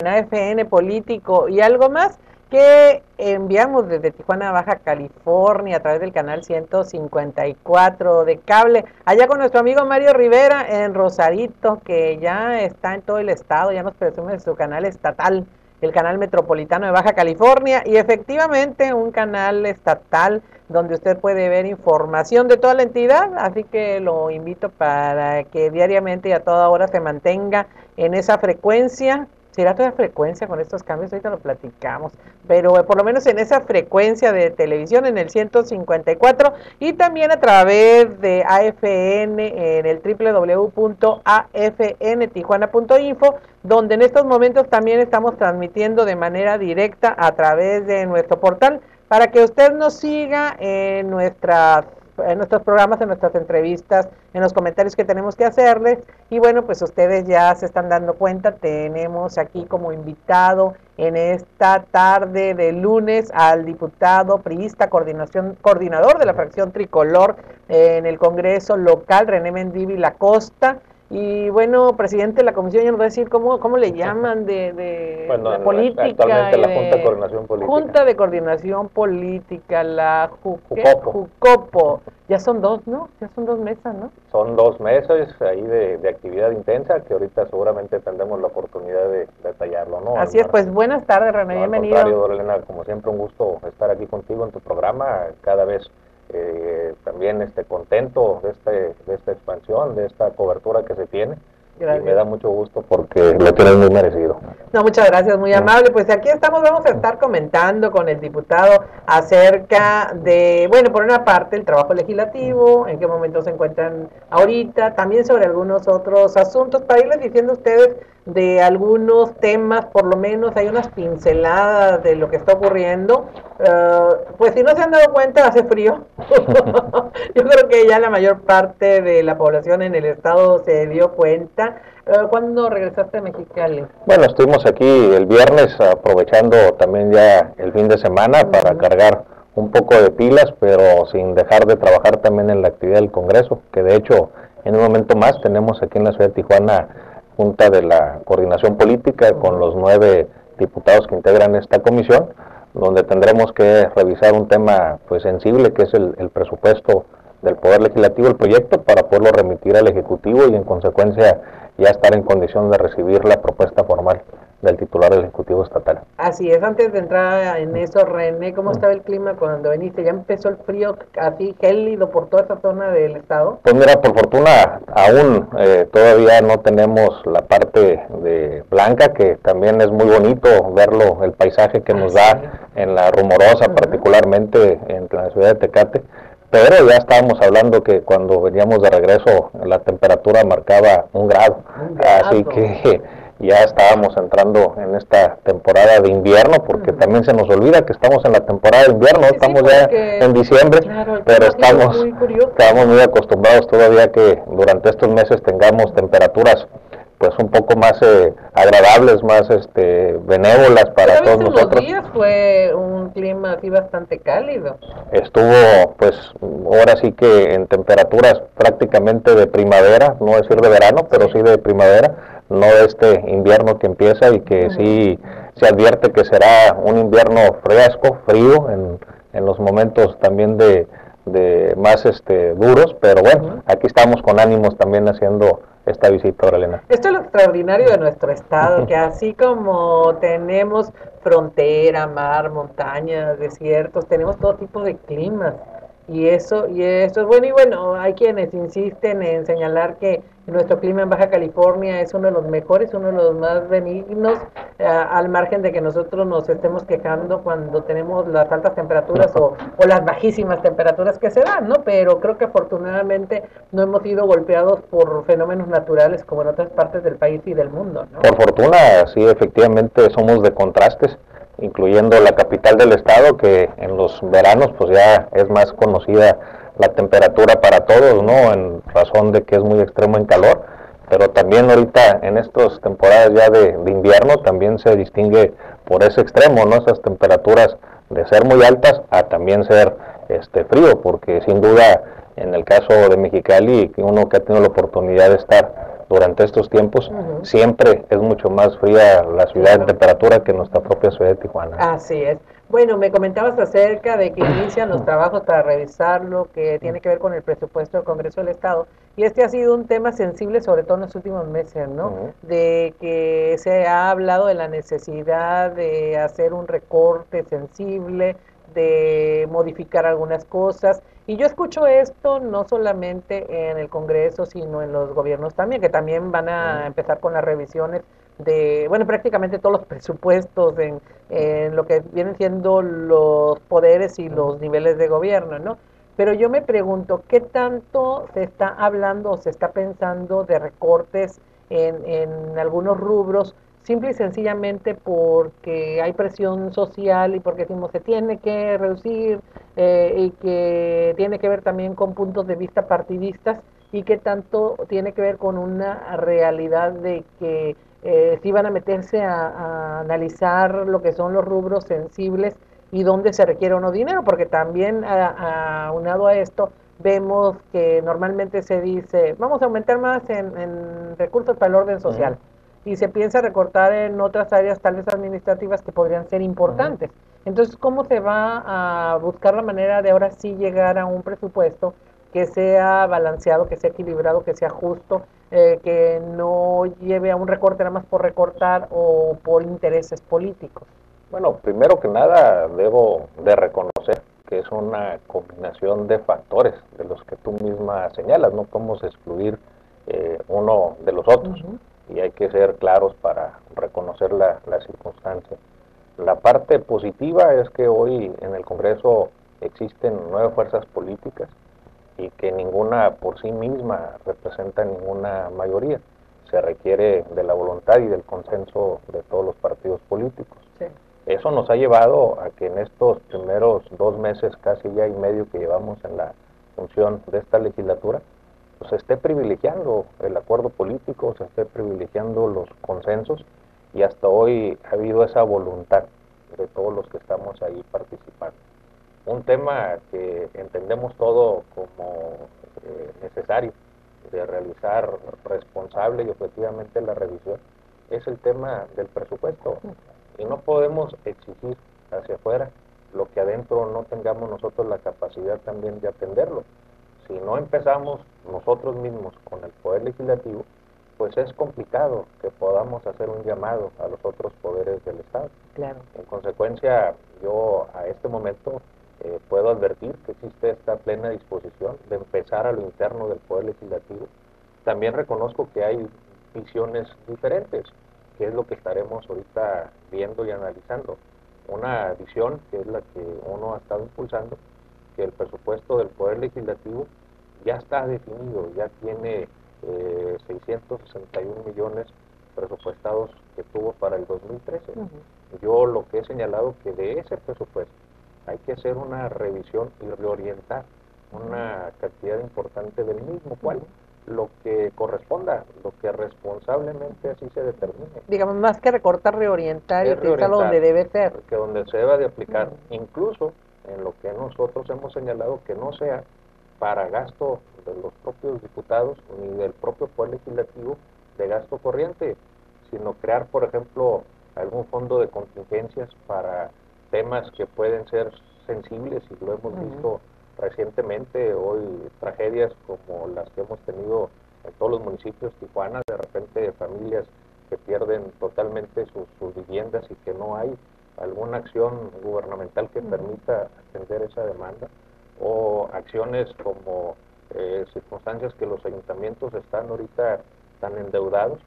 AFN político y algo más que enviamos desde Tijuana, Baja California, a través del canal 154 de cable, allá con nuestro amigo Mario Rivera en Rosarito, que ya está en todo el estado, ya nos presume su canal estatal, el canal metropolitano de Baja California, y efectivamente un canal estatal donde usted puede ver información de toda la entidad, así que lo invito para que diariamente y a toda hora se mantenga en esa frecuencia será toda frecuencia con estos cambios, ahorita lo platicamos, pero eh, por lo menos en esa frecuencia de televisión en el 154 y también a través de AFN en el www.afntijuana.info, donde en estos momentos también estamos transmitiendo de manera directa a través de nuestro portal para que usted nos siga en nuestras en nuestros programas, en nuestras entrevistas, en los comentarios que tenemos que hacerles. Y bueno, pues ustedes ya se están dando cuenta, tenemos aquí como invitado en esta tarde de lunes al diputado priista, coordinación, coordinador de la fracción tricolor en el Congreso local, René Mendivi Lacosta. Y bueno, presidente de la comisión, ya nos va a decir cómo, cómo le llaman de, de la política. Actualmente la Junta de Coordinación Política. Junta de Coordinación Política, la Jucopo. Ya son dos, ¿no? Ya son dos mesas, ¿no? Son dos meses ahí de, actividad intensa que ahorita seguramente tendremos la oportunidad de detallarlo, ¿no? Así es, pues buenas tardes, René, no, bienvenido. Al contrario, como siempre un gusto estar aquí contigo en tu programa, cada vez eh, también este, contento de, este, de esta expansión, de esta cobertura que se tiene. Y me da mucho gusto porque lo tienes muy merecido. No, muchas gracias, muy amable. Pues aquí estamos, vamos a estar comentando con el diputado acerca de, bueno, por una parte el trabajo legislativo, en qué momento se encuentran ahorita, también sobre algunos otros asuntos, para irles diciendo a ustedes de algunos temas, por lo menos hay unas pinceladas de lo que está ocurriendo. Eh, pues si no se han dado cuenta, hace frío. Yo creo que ya la mayor parte de la población en el estado se dio cuenta. Uh, ¿Cuándo regresaste a Mexicali? Bueno, estuvimos aquí el viernes aprovechando también ya el fin de semana para cargar un poco de pilas, pero sin dejar de trabajar también en la actividad del Congreso, que de hecho en un momento más tenemos aquí en la ciudad de Tijuana Junta de la Coordinación Política con los nueve diputados que integran esta comisión, donde tendremos que revisar un tema pues sensible que es el, el presupuesto del Poder Legislativo, el proyecto, para poderlo remitir al Ejecutivo y en consecuencia ya estar en condición de recibir la propuesta formal del titular del Ejecutivo Estatal. Así es, antes de entrar en eso, René, ¿cómo estaba el clima cuando viniste? ¿Ya empezó el frío así gélido por toda esa zona del estado? Pues mira, por fortuna aún eh, todavía no tenemos la parte de blanca, que también es muy bonito verlo, el paisaje que nos da en la rumorosa, particularmente en la ciudad de Tecate. Pero ya estábamos hablando que cuando veníamos de regreso la temperatura marcaba un grado. Así que ya estábamos entrando en esta temporada de invierno, porque también se nos olvida que estamos en la temporada de invierno, estamos ya en diciembre, pero estamos, estamos muy acostumbrados todavía que durante estos meses tengamos temperaturas pues un poco más eh, agradables, más este benévolas para todos nosotros. días fue un clima así bastante cálido. Estuvo pues ahora sí que en temperaturas prácticamente de primavera, no decir de verano, pero sí de primavera, no de este invierno que empieza y que sí se advierte que será un invierno fresco, frío en, en los momentos también de, de más este duros, pero bueno, aquí estamos con ánimos también haciendo esta visita, Elena. Esto es lo extraordinario de nuestro estado, que así como tenemos frontera, mar, montañas, desiertos, tenemos todo tipo de climas. Y eso, y eso es bueno. Y bueno, hay quienes insisten en señalar que nuestro clima en Baja California es uno de los mejores, uno de los más benignos, eh, al margen de que nosotros nos estemos quejando cuando tenemos las altas temperaturas o, o, las bajísimas temperaturas que se dan, ¿no? Pero creo que afortunadamente no hemos sido golpeados por fenómenos naturales como en otras partes del país y del mundo, ¿no? Por fortuna, sí, efectivamente somos de contrastes incluyendo la capital del estado, que en los veranos pues ya es más conocida la temperatura para todos, ¿no? En razón de que es muy extremo en calor, pero también ahorita en estas temporadas ya de, invierno también se distingue por ese extremo, ¿no? Esas temperaturas de ser muy altas a también ser este frío, porque sin duda en el caso de Mexicali, uno que ha tenido la oportunidad de estar durante estos tiempos, siempre es mucho más fría la ciudad en temperatura que nuestra propia ciudad de Tijuana. Así es. Bueno, me comentabas acerca de que inician los trabajos para revisar lo que tiene que ver con el presupuesto del Congreso del Estado. Y este ha sido un tema sensible, sobre todo en los últimos meses, ¿no? De que se ha hablado de la necesidad de hacer un recorte sensible, de modificar algunas cosas. Y yo escucho esto no solamente en el Congreso, sino en los gobiernos también, que también van a empezar con las revisiones de, bueno, prácticamente todos los presupuestos en, lo que vienen siendo los poderes y los niveles de gobierno, ¿no? Pero yo me pregunto, ¿qué tanto se está hablando o se está pensando de recortes en, en algunos rubros, simple y sencillamente porque hay presión social y porque decimos se tiene que reducir eh, y que tiene que ver también con puntos de vista partidistas y qué tanto tiene que ver con una realidad de que eh, si van a meterse a, analizar lo que son los rubros sensibles y dónde se requiere o no dinero, porque también aunado a, esto vemos que normalmente se dice, vamos a aumentar más en, recursos para el orden social. Y se piensa recortar en otras áreas, tales administrativas, que podrían ser importantes. Entonces, ¿cómo se va a buscar la manera de ahora sí llegar a un presupuesto que sea balanceado, que sea equilibrado, que sea justo eh, que no lleve a un recorte nada más por recortar o por intereses políticos? Bueno, primero que nada debo de reconocer que es una combinación de factores de los que tú misma señalas, no podemos excluir eh, uno de los otros y hay que ser claros para reconocer la, la circunstancia. La parte positiva es que hoy en el Congreso existen nueve fuerzas políticas y que ninguna por sí misma representa ninguna mayoría. Se requiere de la voluntad y del consenso de todos los partidos políticos. Eso nos ha llevado a que en estos primeros dos meses, casi ya y medio que llevamos en la función de esta legislatura, se esté privilegiando el acuerdo político, se esté privilegiando los consensos y hasta hoy ha habido esa voluntad de todos los que estamos ahí participando un tema que entendemos todo como eh, necesario de realizar responsable y objetivamente la revisión es el tema del presupuesto y no podemos exigir hacia afuera lo que adentro no tengamos nosotros la capacidad también de atenderlo. Si no empezamos nosotros mismos con el poder legislativo, pues es complicado que podamos hacer un llamado a los otros poderes del Estado. Claro. En consecuencia, yo a este momento eh, puedo advertir que existe esta plena disposición de empezar a lo interno del Poder Legislativo. También reconozco que hay visiones diferentes, que es lo que estaremos ahorita viendo y analizando. Una visión que es la que uno ha estado impulsando, que el presupuesto del Poder Legislativo ya está definido, ya tiene 661 eh, millones presupuestados que tuvo para el 2013. Yo lo que he señalado que de ese presupuesto hay que hacer una revisión y reorientar una cantidad importante del mismo, cual lo que corresponda, lo que responsablemente así se determine. Digamos, más que recortar, reorientar y utilizar donde debe ser. Que donde se deba de aplicar, incluso en lo que nosotros hemos señalado que no sea para gasto de los propios diputados ni del propio Poder Legislativo de gasto corriente, sino crear, por ejemplo, algún fondo de contingencias para temas que pueden ser sensibles y lo hemos visto recientemente, hoy tragedias como las que hemos tenido en todos los municipios de Tijuana, de repente familias que pierden totalmente sus, viviendas y que no hay alguna acción gubernamental que permita atender esa demanda, o acciones como eh, circunstancias que los ayuntamientos están ahorita tan endeudados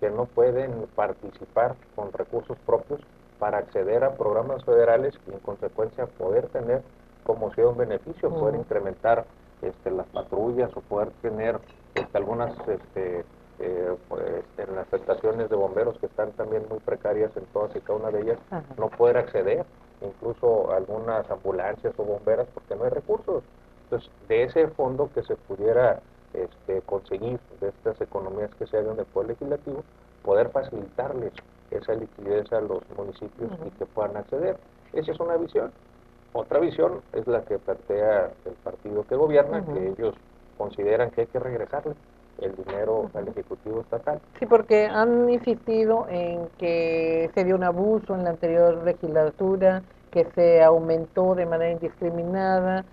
que no pueden participar con recursos propios para acceder a programas federales y en consecuencia poder tener como sea un beneficio, poder incrementar este, las patrullas o poder tener este, algunas este, eh, pues, en las prestaciones de bomberos que están también muy precarias en todas y cada una de ellas, no poder acceder, incluso algunas ambulancias o bomberas porque no hay recursos. Entonces, de ese fondo que se pudiera este, conseguir de estas economías que se hagan del Poder Legislativo, poder facilitarles esa liquidez a los municipios y que puedan acceder. Esa es una visión. Otra visión es la que plantea el partido que gobierna, que ellos consideran que hay que regresarle el dinero al Ejecutivo Estatal. Sí, porque han insistido en que se dio un abuso en la anterior legislatura, que se aumentó de manera indiscriminada,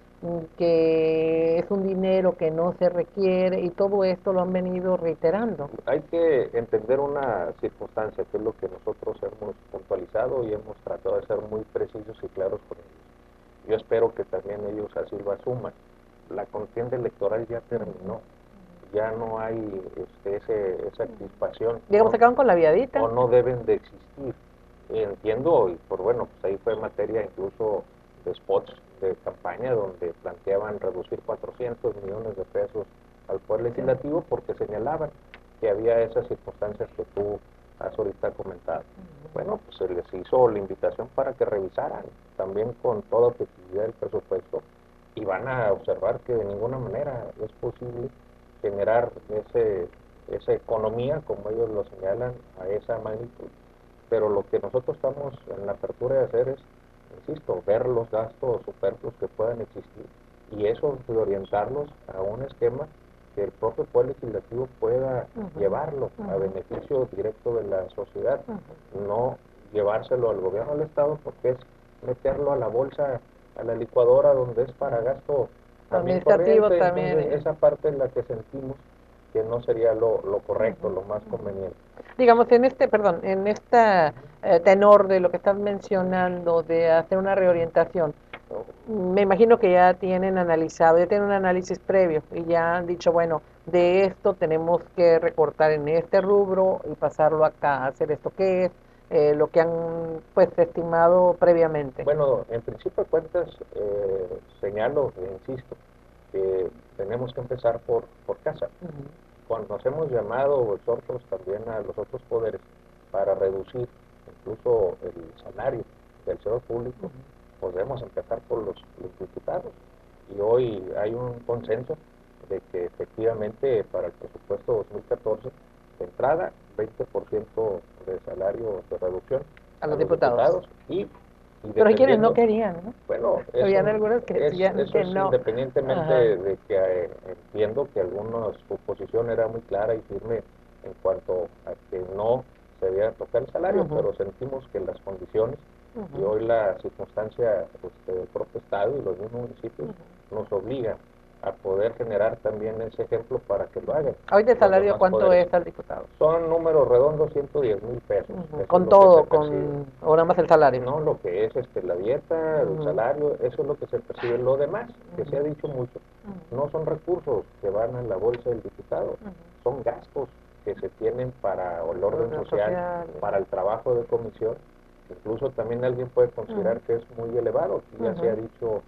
que es un dinero que no se requiere y todo esto lo han venido reiterando. Hay que entender una circunstancia, que es lo que nosotros hemos puntualizado y hemos tratado de ser muy precisos y claros con ellos. Yo espero que también ellos así lo asuman. La contienda electoral ya terminó ya no hay este, ese, esa crispación. Digamos, se acaban con la viadita. O no deben de existir. Entiendo, y por bueno, pues ahí fue materia incluso de spots de campaña donde planteaban reducir 400 millones de pesos al Poder Legislativo porque señalaban que había esas circunstancias que tú has ahorita comentado. Bueno, pues se les hizo la invitación para que revisaran también con toda objetividad el presupuesto y van a observar que de ninguna manera es posible generar ese, esa economía, como ellos lo señalan, a esa magnitud. Pero lo que nosotros estamos en la apertura de hacer es, insisto, ver los gastos superfluos que puedan existir y eso de orientarlos a un esquema que el propio Poder Legislativo pueda llevarlo a beneficio directo de la sociedad, no llevárselo al gobierno del Estado porque es meterlo a la bolsa, a la licuadora donde es para gasto administrativo también. esa parte en la que sentimos que no sería lo, lo correcto, lo más conveniente. Digamos, en este, perdón, en este tenor de lo que estás mencionando, de hacer una reorientación, me imagino que ya tienen analizado, ya tienen un análisis previo y ya han dicho, bueno, de esto tenemos que recortar en este rubro y pasarlo acá, hacer esto que es, eh, lo que han pues estimado previamente. Bueno, en principio de cuentas, eh, señalo, e insisto, que tenemos que empezar por, por casa. Cuando nos hemos llamado nosotros también a los otros poderes para reducir incluso el salario del sector público, podemos empezar por los, los diputados. Y hoy hay un consenso de que efectivamente para el presupuesto 2014 de entrada, 20% de salario de reducción a los, diputados. y, Pero hay quienes no querían, ¿no? Bueno, habían algunos que decían que no. Independientemente de que eh, entiendo que algunos su posición era muy clara y firme en cuanto a que no se debía tocar el salario, pero sentimos que las condiciones y hoy la circunstancia pues, del propio Estado y los mismos municipios nos obligan a poder generar también ese ejemplo para que lo hagan. ¿Hoy de salario cuánto es al diputado? Son números redondos, 110 mil pesos. Con todo, con nada más el salario. No, lo que es este, la dieta, el salario, eso es lo que se percibe. Lo demás, que se ha dicho mucho, no son recursos que van en la bolsa del diputado, son gastos que se tienen para el orden social, para el trabajo de comisión. Incluso también alguien puede considerar que es muy elevado, ya se ha dicho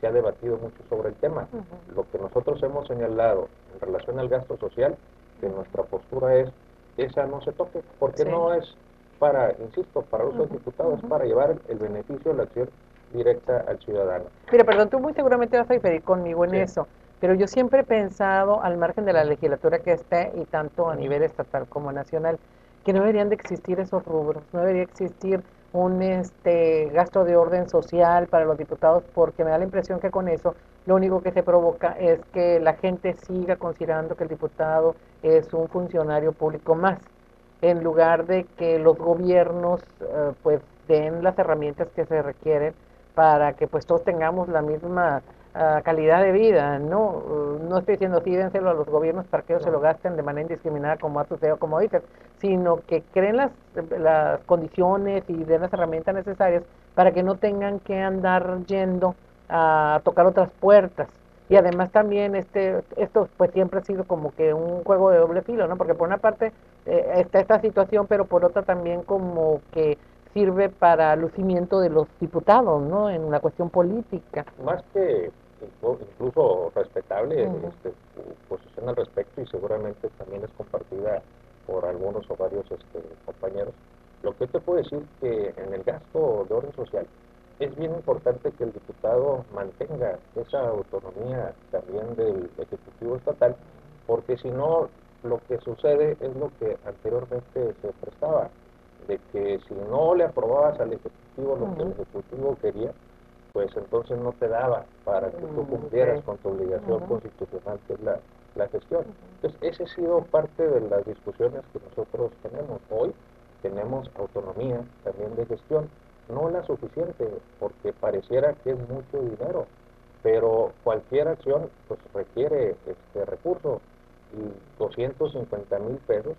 se ha debatido mucho sobre el tema. Lo que nosotros hemos señalado en relación al gasto social, que nuestra postura es, esa no se toque, porque no es para, insisto, para los diputados, para llevar el beneficio de la acción directa al ciudadano. Mira, perdón, tú muy seguramente vas a diferir conmigo en eso, pero yo siempre he pensado, al margen de la legislatura que esté, y tanto a nivel estatal como nacional, que no deberían de existir esos rubros, no debería existir un este gasto de orden social para los diputados porque me da la impresión que con eso lo único que se provoca es que la gente siga considerando que el diputado es un funcionario público más en lugar de que los gobiernos eh, pues den las herramientas que se requieren para que pues todos tengamos la misma calidad de vida, ¿no? No estoy diciendo sí, dénselo a los gobiernos para que ellos se lo gasten de manera indiscriminada como ha sucedido, como dices, sino que creen las, las condiciones y den las herramientas necesarias para que no tengan que andar yendo a tocar otras puertas. Y además también este esto pues siempre ha sido como que un juego de doble filo, ¿no? Porque por una parte eh, está esta situación, pero por otra también como que sirve para lucimiento de los diputados, ¿no? En una cuestión política. Más que incluso respetable este, posición al respecto y seguramente también es compartida por algunos o varios este, compañeros. Lo que te puedo decir que en el gasto de orden social es bien importante que el diputado mantenga esa autonomía también del Ejecutivo Estatal, porque si no, lo que sucede es lo que anteriormente se prestaba, de que si no le aprobabas al Ejecutivo lo que el Ejecutivo quería, pues entonces no te daba para que tú mm, cumplieras con tu obligación constitucional, que es la, la gestión. Entonces, ese ha sido parte de las discusiones que nosotros tenemos hoy. Tenemos autonomía también de gestión, no la suficiente, porque pareciera que es mucho dinero, pero cualquier acción pues requiere este recurso y 250 mil pesos,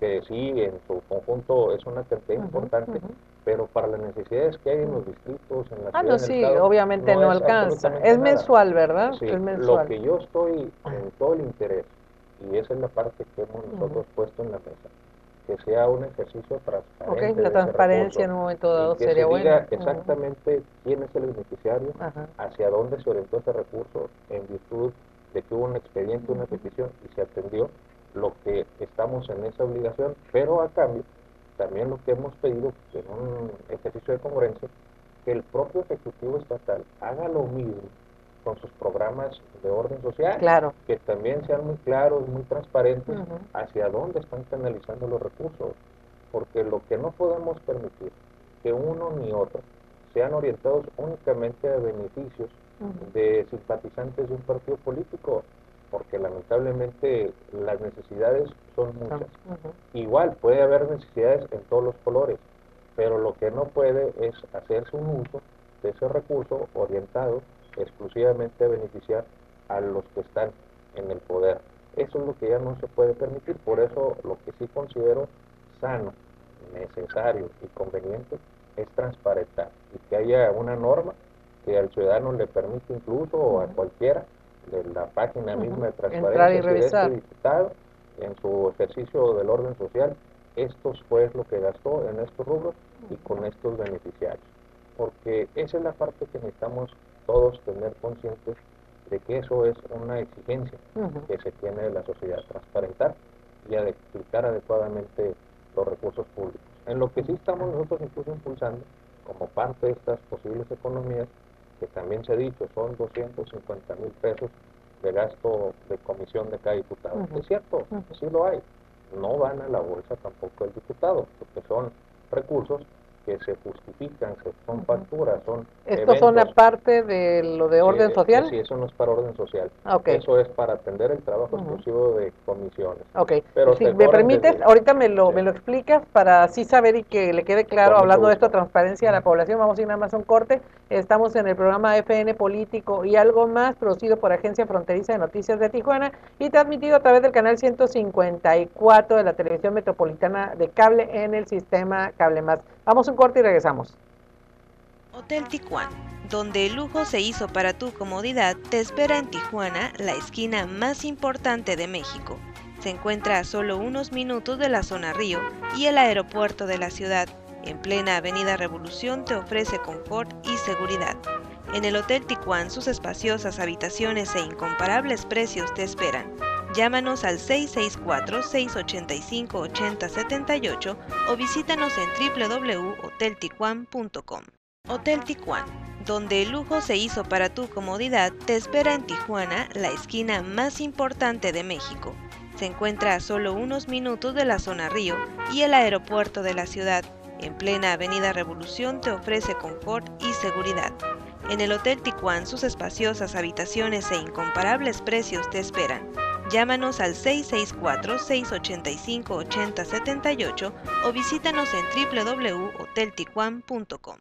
que sí en su conjunto es una cantidad importante, pero para las necesidades que hay en los distritos, en la ah, no, sí, obviamente no, alcanza. Es mensual, ¿verdad? Sí, es mensual. Lo que yo estoy en todo el interés, y esa es la parte que hemos nosotros puesto en la mesa, que sea un ejercicio transparente. Ok, la transparencia en un momento dado que sería se buena. exactamente quién es el beneficiario, hacia dónde se orientó ese recurso, en virtud de que hubo un expediente, una petición y se atendió, lo que estamos en esa obligación, pero a cambio también lo que hemos pedido en un ejercicio de congruencia, que el propio Ejecutivo Estatal haga lo mismo con sus programas de orden social, claro. que también sean muy claros, muy transparentes hacia dónde están canalizando los recursos, porque lo que no podemos permitir que uno ni otro sean orientados únicamente a beneficios de simpatizantes de un partido político porque lamentablemente las necesidades son muchas. Igual puede haber necesidades en todos los colores, pero lo que no puede es hacerse un uso de ese recurso orientado exclusivamente a beneficiar a los que están en el poder. Eso es lo que ya no se puede permitir, por eso lo que sí considero sano, necesario y conveniente es transparentar y que haya una norma que al ciudadano le permite incluso o a cualquiera de la página misma de transparencia de este diputado en su ejercicio del orden social, esto fue lo que gastó en estos rubros y con estos beneficiarios. Porque esa es la parte que necesitamos todos tener conscientes de que eso es una exigencia que se tiene de la sociedad, transparentar y explicar adecuadamente los recursos públicos. En lo que sí estamos nosotros incluso impulsando, como parte de estas posibles economías, que también se ha dicho, son 250 mil pesos de gasto de comisión de cada diputado. Es cierto, sí lo hay. No van a la bolsa tampoco el diputado, porque son recursos que se justifican, que son facturas, son ¿Estos son aparte de lo de orden social? Sí, eso no es para orden social. Eso es para atender el trabajo exclusivo de comisiones. Ok, Pero si me permites, ahorita me lo, me lo explicas para así saber y que le quede claro, hablando de esto, transparencia a la población, vamos a ir nada más a un corte. Estamos en el programa FN Político y algo más, producido por Agencia Fronteriza de Noticias de Tijuana y transmitido a través del canal 154 de la Televisión Metropolitana de Cable en el sistema Cable Más. Vamos un corte y regresamos. Hotel Tijuana, donde el lujo se hizo para tu comodidad, te espera en Tijuana, la esquina más importante de México. Se encuentra a solo unos minutos de la zona Río y el aeropuerto de la ciudad. En plena Avenida Revolución te ofrece confort y seguridad. En el Hotel Tijuana sus espaciosas habitaciones e incomparables precios te esperan. Llámanos al 664-685-8078 o visítanos en www.hotelticuan.com. Hotel Tijuana, donde el lujo se hizo para tu comodidad, te espera en Tijuana, la esquina más importante de México. Se encuentra a solo unos minutos de la zona Río y el aeropuerto de la ciudad. En plena Avenida Revolución te ofrece confort y seguridad. En el Hotel Tijuana sus espaciosas habitaciones e incomparables precios te esperan. Llámanos al 664-685-8078 o visítanos en www.hotelticuan.com.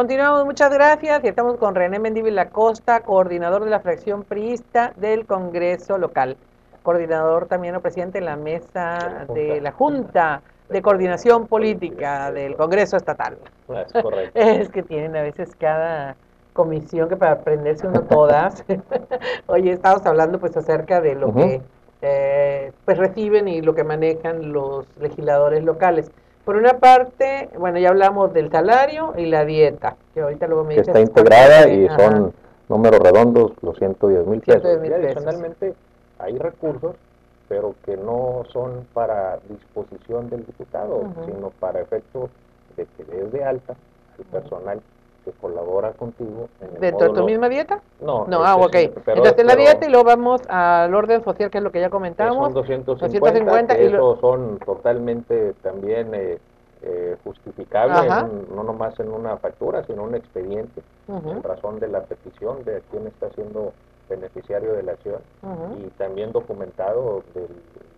Continuamos, muchas gracias. Y estamos con René Mendívil Costa, coordinador de la fracción priista del Congreso local. Coordinador también o presidente de la mesa de la Junta de Coordinación Política del Congreso Estatal. Es correcto. es que tienen a veces cada comisión que para aprenderse uno todas. Oye, estamos hablando pues acerca de lo que eh, pues reciben y lo que manejan los legisladores locales. Por una parte, bueno, ya hablamos del salario y la dieta, que ahorita luego me que está integrada y son números redondos, los 110 mil pesos. Y adicionalmente, hay recursos, pero que no son para disposición del diputado, sino para efecto de que desde alta el personal que colabora contigo. En ¿Dentro de tu misma dieta? No. No, ah, ok. Entonces la dieta y luego vamos al orden social, que es lo que ya comentamos. Son 250, y eso son totalmente también eh, eh, justificables, no nomás en una factura, sino un expediente, en razón de la petición de quien está siendo beneficiario de la acción y también documentado del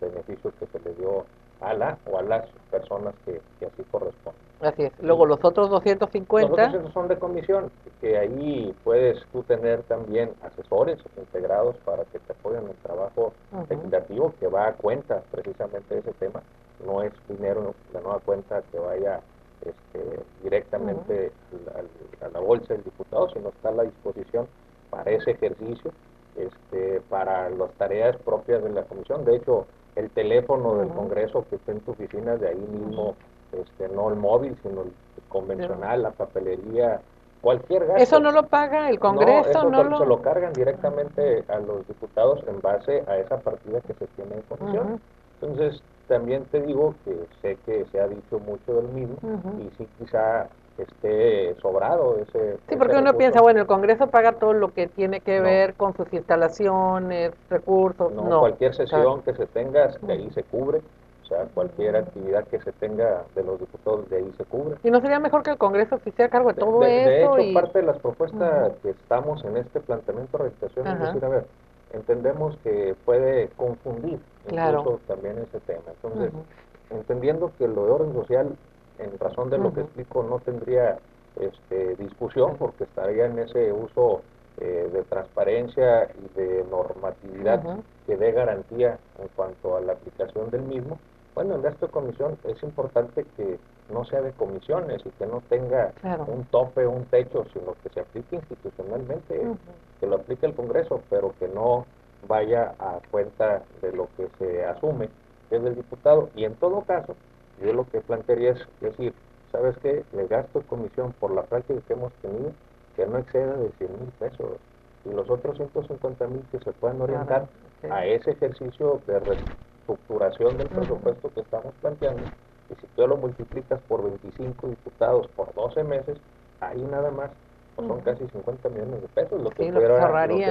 beneficio que se le dio a la o a las personas que, así corresponden. Así es. Luego los otros 250. Los otros son de comisión, que ahí puedes tú tener también asesores integrados para que te apoyen en el trabajo legislativo que va a cuenta precisamente de ese tema. No es dinero, la nueva cuenta que vaya este, directamente a, la bolsa del diputado, sino está a la disposición para ese ejercicio, este, para las tareas propias de la comisión. De hecho, el teléfono del Congreso que está en tu oficina, de ahí mismo, este, no el móvil, sino el convencional, la papelería, cualquier gasto. ¿Eso no lo paga el Congreso? No, eso se lo cargan directamente a los diputados en base a esa partida que se tiene en comisión. Entonces, también te digo que sé que se ha dicho mucho del mismo y sí quizá esté sobrado ese sí porque uno piensa bueno el Congreso paga todo lo que tiene que ver con sus instalaciones recursos no, cualquier sesión que se tenga de ahí se cubre o sea cualquier actividad que se tenga de los diputados de ahí se cubre. Y no sería mejor que el Congreso oficial cargo de todo eso de hecho y... parte de las propuestas que estamos en este planteamiento de registración es decir a ver entendemos que puede confundir incluso también ese tema. Entonces entendiendo que lo de orden social en razón de lo que explico, no tendría este, discusión porque estaría en ese uso eh, de transparencia y de normatividad que dé garantía en cuanto a la aplicación del mismo. Bueno, en esta comisión es importante que no sea de comisiones y que no tenga un tope, un techo, sino que se aplique institucionalmente, que lo aplique el Congreso, pero que no vaya a cuenta de lo que se asume que es del diputado. Y en todo caso, yo lo que plantearía es decir, ¿sabes qué? El gasto comisión por la práctica que hemos tenido, que no exceda de 100 mil pesos. Y los otros 150 mil que se puedan orientar a ese ejercicio de reestructuración del presupuesto que estamos planteando. Y si tú lo multiplicas por 25 diputados por 12 meses, ahí nada más pues son casi 50 millones de pesos lo que,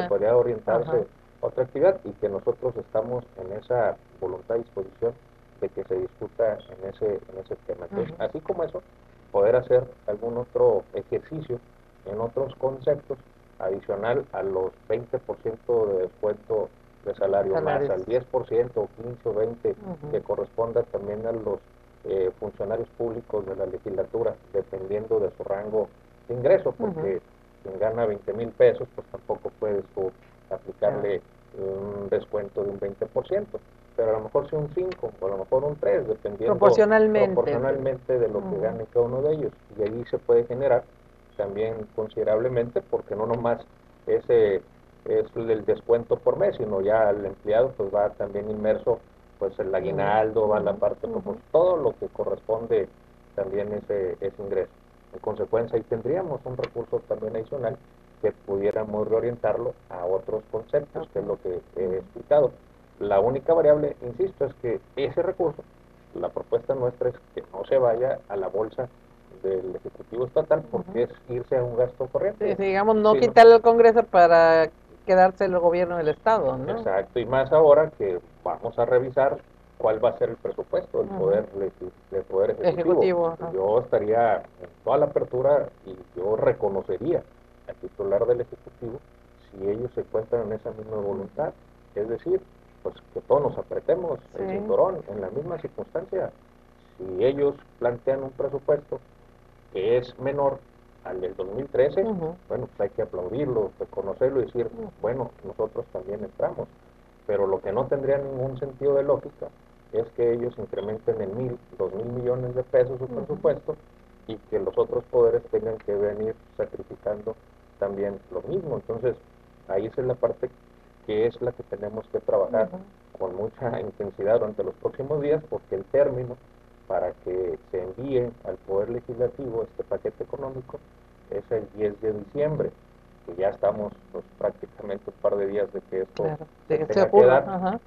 podría orientarse a otra actividad y que nosotros estamos en esa voluntad y disposición de que se discuta en ese, en ese tema. Entonces, así como eso, poder hacer algún otro ejercicio en otros conceptos adicional a los 20% de descuento de salario más, al 10% o 15 o 20 que corresponda también a los eh, funcionarios públicos de la legislatura, dependiendo de su rango de ingreso, porque quien gana 20 mil pesos, pues tampoco puedes aplicarle un descuento de un 20% pero a lo mejor sea un 5 o a lo mejor un 3, dependiendo proporcionalmente, de lo que gane cada uno de ellos. Y ahí se puede generar también considerablemente, porque no nomás ese es el descuento por mes, sino ya el empleado pues va también inmerso pues el aguinaldo, va la parte, pues, todo lo que corresponde también ese, ese ingreso. En consecuencia, ahí tendríamos un recurso también adicional que pudiéramos reorientarlo a otros conceptos, que es lo que he explicado. La única variable, insisto, es que ese recurso, la propuesta nuestra es que no se vaya a la bolsa del Ejecutivo Estatal porque es irse a un gasto corriente. Sí, digamos, no quitarle al Congreso para quedarse el gobierno del Estado, ¿no? Exacto, y más ahora que vamos a revisar cuál va a ser el presupuesto del poder, del poder Ejecutivo. yo estaría en toda la apertura y yo reconocería al titular del Ejecutivo si ellos se encuentran en esa misma voluntad. Es decir, pues que todos nos apretemos el cinturón en la misma circunstancia. Si ellos plantean un presupuesto que es menor al del 2013, bueno, pues hay que aplaudirlo, reconocerlo y decir, bueno, nosotros también entramos. Pero lo que no tendría ningún sentido de lógica es que ellos incrementen en mil, dos mil millones de pesos su presupuesto y que los otros poderes tengan que venir sacrificando también lo mismo. Entonces, ahí es la parte que es la que tenemos que trabajar con mucha intensidad durante los próximos días, porque el término para que se envíe al Poder Legislativo este paquete económico es el 10 de diciembre. que ya estamos pues, prácticamente un par de días de que esto se, tenga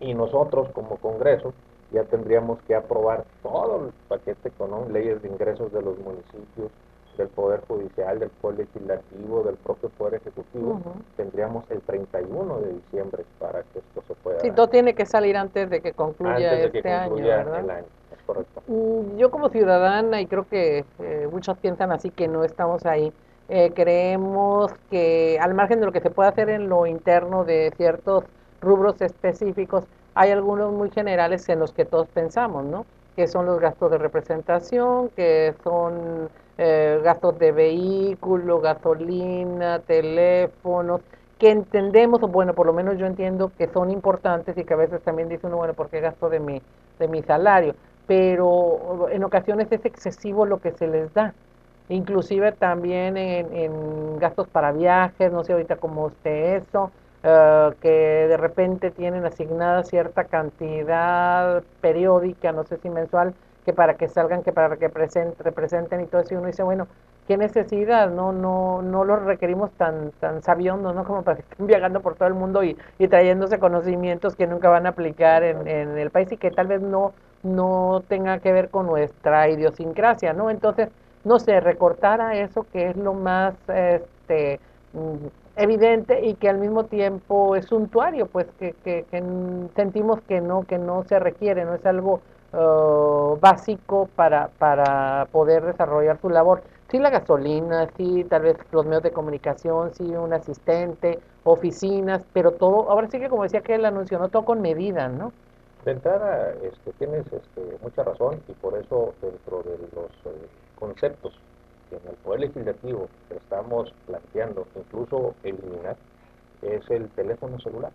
y nosotros como Congreso ya tendríamos que aprobar todo el paquete con leyes de ingresos de los municipios, del Poder Judicial, del Poder Legislativo, del propio Poder Ejecutivo, tendríamos el 31 de diciembre para que esto se pueda... Sí, todo tiene que salir antes de que concluya este año, ¿verdad? El año, es correcto. Mm, yo como ciudadana, y creo que eh, muchos piensan así que no estamos ahí, eh, creemos que al margen de lo que se puede hacer en lo interno de ciertos rubros específicos, hay algunos muy generales en los que todos pensamos, ¿no? Que son los gastos de representación, que son eh, gastos de vehículo, gasolina, teléfonos, que entendemos, bueno, por lo menos yo entiendo que son importantes y que a veces también dice uno, bueno, ¿por qué gasto de mi, de mi salario? Pero en ocasiones es excesivo lo que se les da, inclusive también en, en gastos para viajes, no sé ahorita cómo esté eso, eh, que de repente tienen asignada cierta cantidad periódica, no sé si mensual, que para que salgan, que para que presenten, representen y todo eso, y uno dice, bueno, qué necesidad, no, no, no los requerimos tan, tan sabiondos, ¿no? Como para que estén viajando por todo el mundo y, y trayéndose conocimientos que nunca van a aplicar en, en, el país y que tal vez no, no tenga que ver con nuestra idiosincrasia, ¿no? Entonces, no sé, recortar a eso que es lo más este mm, evidente y que al mismo tiempo es suntuario, pues que, que, que sentimos que no, que no se requiere, no es algo Uh, básico para, para poder desarrollar su labor. Sí, la gasolina, sí, tal vez los medios de comunicación, sí, un asistente, oficinas, pero todo, ahora sí que como decía que él anunció, no todo con medida, ¿no? De entrada, este, tienes este, mucha razón y por eso dentro de los eh, conceptos que en el Poder Legislativo estamos planteando, incluso eliminar, es el teléfono celular.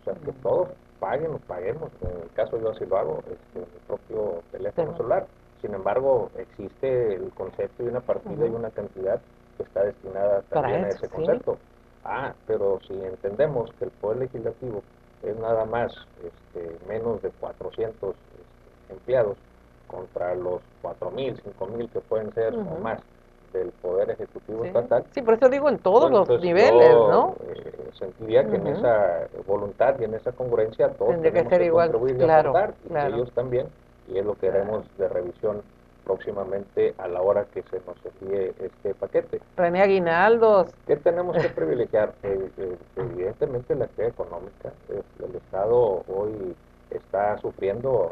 O sea, que todos paguen o paguemos. En el caso yo así lo hago, este, mi propio teléfono celular. Sin embargo, existe el concepto y una partida y una cantidad que está destinada también a ese concepto. Ah, pero si entendemos que el Poder Legislativo es nada más este, menos de 400 este, empleados contra los 4.000, 5.000 que pueden ser o más del Poder Ejecutivo Estatal. Sí, por eso digo en todos los niveles, ¿no? Eh, sentiría que en esa voluntad y en esa congruencia todos Tendría que ser igual, contribuir claro, y ellos también, y es lo que haremos de revisión próximamente a la hora que se nos envíe este paquete. René Aguinaldos. ¿Qué tenemos que privilegiar? Eh, eh, evidentemente la actividad económica. el Estado hoy está sufriendo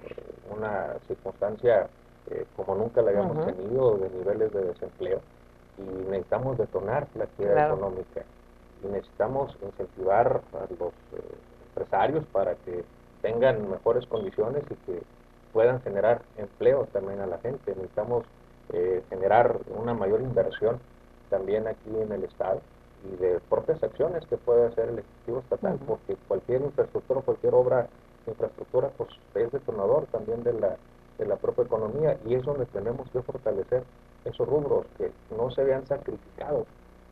una circunstancia eh, como nunca la habíamos tenido de niveles de desempleo y necesitamos detonar la actividad económica. Y necesitamos incentivar a los eh, empresarios para que tengan mejores condiciones y que puedan generar empleo también a la gente. Necesitamos eh, generar una mayor inversión también aquí en el Estado y de propias acciones que puede hacer el Ejecutivo Estatal, porque cualquier infraestructura, cualquier obra infraestructura, pues es detonador también de la de la propia economía y es donde tenemos que fortalecer esos rubros que no se vean sacrificados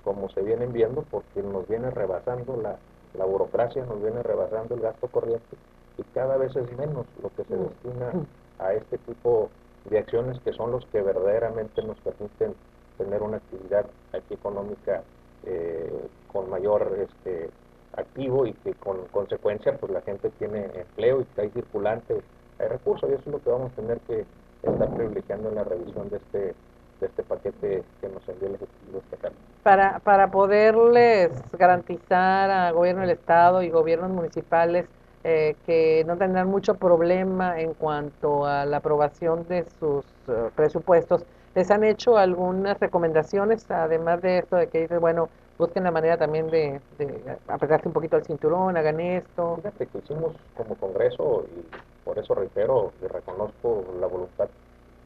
como se vienen viendo porque nos viene rebasando la, la burocracia, nos viene rebasando el gasto corriente y cada vez es menos lo que se destina a este tipo de acciones que son los que verdaderamente nos permiten tener una actividad aquí económica eh, con mayor este, activo y que con consecuencia pues la gente tiene empleo y que hay circulante recursos y eso es lo que vamos a tener que estar privilegiando en la revisión de este de este paquete que nos envió el Ejecutivo Estatal. Para, para poderles garantizar a gobierno del Estado y gobiernos municipales eh, que no tendrán mucho problema en cuanto a la aprobación de sus eh, presupuestos, ¿les han hecho algunas recomendaciones, además de esto de que dices, bueno, busquen la manera también de, de apretarse un poquito el cinturón, hagan esto? Fíjate que hicimos como Congreso y por eso reitero y reconozco la voluntad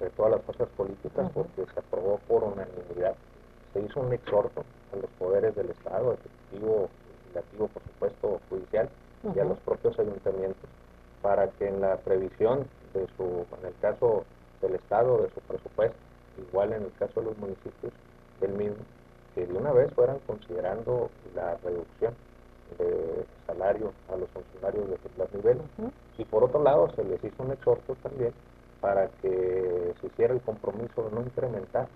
de todas las fuerzas políticas porque se aprobó por unanimidad. Se hizo un exhorto a los poderes del Estado, ejecutivo, legislativo, por supuesto, judicial, y a los propios ayuntamientos, para que en la previsión de su, en el caso del Estado, de su presupuesto, igual en el caso de los municipios del mismo, que de una vez fueran considerando la reducción de salario a los funcionarios de los niveles. Y por otro lado, se les hizo un exhorto también para que se hiciera el compromiso de no incrementar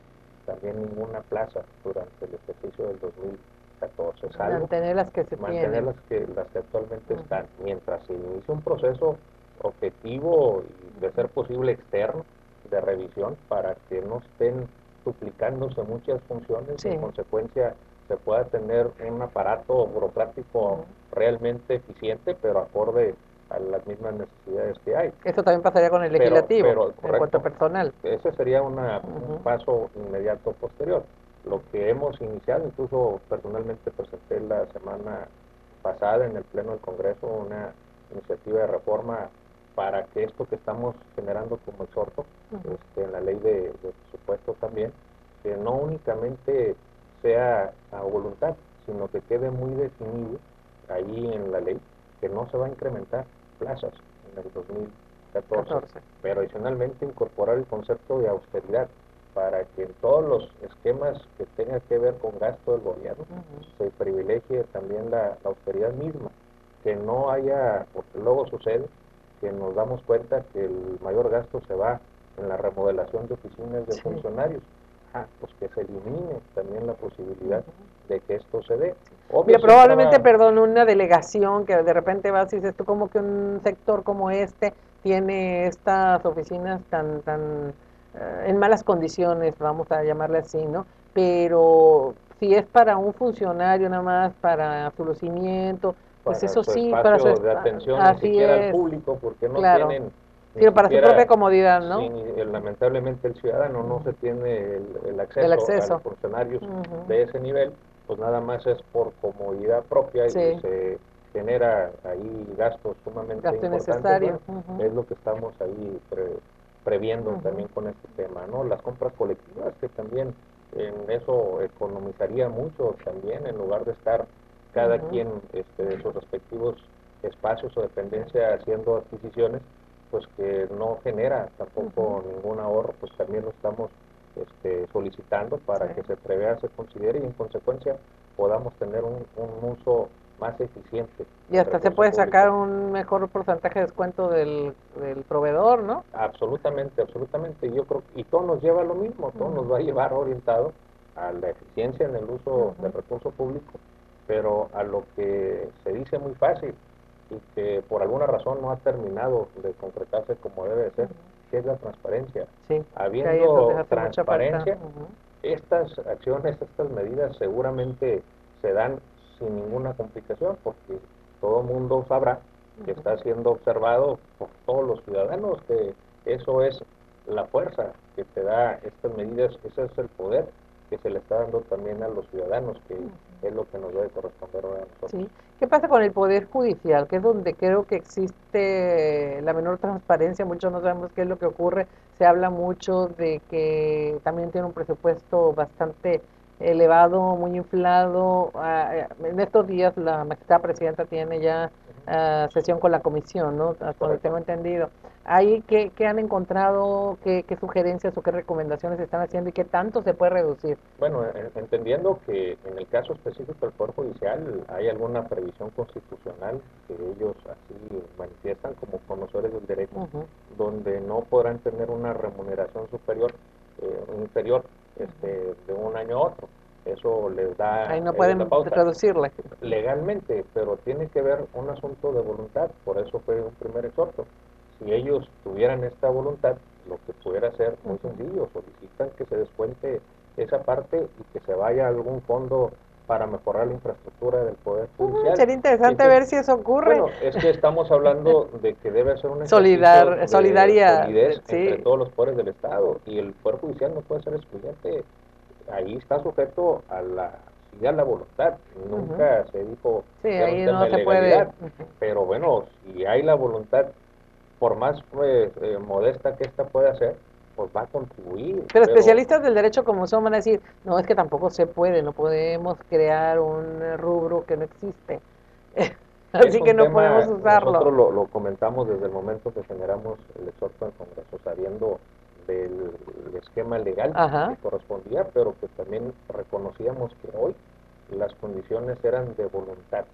también ninguna plaza durante el ejercicio del 2014. mantener las que se mantener las que, las que actualmente están, mientras se inicia un proceso objetivo y de ser posible externo de revisión para que no estén duplicándose muchas funciones y en consecuencia se pueda tener un aparato burocrático realmente eficiente pero acorde a las mismas necesidades que hay. Eso también pasaría con el legislativo, en cuanto personal. Ese sería un paso inmediato posterior. Lo que hemos iniciado, incluso personalmente presenté la semana pasada en el Pleno del Congreso una iniciativa de reforma para que esto que estamos generando como exhorto, este, en la ley de, presupuesto también, que no únicamente sea a voluntad, sino que quede muy definido ahí en la ley que no se va a incrementar plazas en el 2014, pero adicionalmente incorporar el concepto de austeridad para que en todos los esquemas que tengan que ver con gasto del gobierno se privilegie también la, austeridad misma, que no haya, porque luego sucede que nos damos cuenta que el mayor gasto se va en la remodelación de oficinas de funcionarios. Ah, pues que se elimine también la posibilidad de que esto se dé. Mira, probablemente, perdón, una delegación que de repente vas y dices tú como que un sector como este tiene estas oficinas tan, tan eh, en malas condiciones, vamos a llamarle así, ¿no? Pero si es para un funcionario nada más, para su lucimiento, pues eso sí, para su de atención ni siquiera al público, porque no tienen pero para su propia comodidad, ¿no? Sí, lamentablemente el ciudadano no se tiene el, acceso, a los funcionarios de ese nivel, pues nada más es por comodidad propia y se genera ahí gastos sumamente importantes. Es lo que estamos ahí previendo también con este tema, ¿no? Las compras colectivas, que también en eso economizaría mucho también, en lugar de estar cada quien este, de sus respectivos espacios o dependencia haciendo adquisiciones, pues que no genera tampoco ningún ahorro, pues también lo estamos este, solicitando para que se prevea, se considere y en consecuencia podamos tener un, uso más eficiente. Y hasta se puede sacar un mejor porcentaje de descuento del, del, proveedor, ¿no? Absolutamente, absolutamente. Yo creo y todo nos lleva a lo mismo, todo nos va a llevar orientado a la eficiencia en el uso del recurso público, pero a lo que se dice muy fácil, y que por alguna razón no ha terminado de concretarse como debe de ser, que es la transparencia. Sí, Habiendo transparencia, estas acciones, estas medidas seguramente se dan sin ninguna complicación porque todo el mundo sabrá que está siendo observado por todos los ciudadanos, que eso es la fuerza que te da estas medidas, ese es el poder que se le está dando también a los ciudadanos, que es lo que nos debe corresponder a nosotros. Sí. ¿Qué pasa con el Poder Judicial? Que es donde creo que existe la menor transparencia, muchos no sabemos qué es lo que ocurre, se habla mucho de que también tiene un presupuesto bastante elevado, muy inflado. Ah, eh, en estos días la magistrada presidenta tiene ya ah, sesión con la comisión, ¿no? Hasta donde tengo entendido ahí qué, han encontrado, qué, sugerencias o qué recomendaciones están haciendo y qué tanto se puede reducir. Bueno, entendiendo que en el caso específico del Poder Judicial hay alguna previsión constitucional que ellos así manifiestan como conocedores del derecho, donde no podrán tener una remuneración superior, eh, inferior este, de un año a otro. Eso les da... Ahí no pueden reducirla. Legalmente, pero tiene que ver un asunto de voluntad, por eso fue un primer exhorto si ellos tuvieran esta voluntad, lo que pudiera ser muy sencillo, solicitan que se descuente esa parte y que se vaya a algún fondo para mejorar la infraestructura del Poder Judicial. sería interesante ver si eso ocurre. Bueno, es que estamos hablando de que debe ser una Solidar, solidaria entre todos los poderes del Estado y el Poder Judicial no puede ser excluyente. Ahí está sujeto a la a la voluntad. Nunca se dijo sí, ahí no se puede. Pero bueno, si hay la voluntad por más pues, eh, modesta que esta pueda ser, pues va a contribuir. Pero, especialistas del derecho como son van a decir, no, es que tampoco se puede, no podemos crear un rubro que no existe. Así que no podemos usarlo. Nosotros lo, lo, comentamos desde el momento que generamos el exhorto en Congreso, sabiendo del esquema legal que correspondía, pero que también reconocíamos que hoy las condiciones eran de voluntad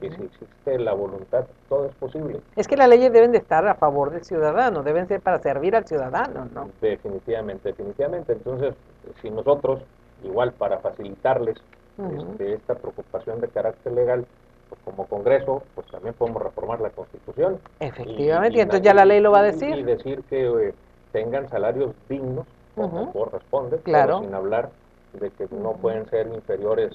que si existe la voluntad, todo es posible. Es que las leyes deben de estar a favor del ciudadano, deben ser para servir al ciudadano, ¿no? Definitivamente, definitivamente. Entonces, si nosotros, igual para facilitarles este, esta preocupación de carácter legal, pues como Congreso, pues también podemos reformar la Constitución. Efectivamente, y, entonces ya la ley lo va a decir. Y decir que eh, tengan salarios dignos, como corresponde, claro. sin hablar de que no pueden ser inferiores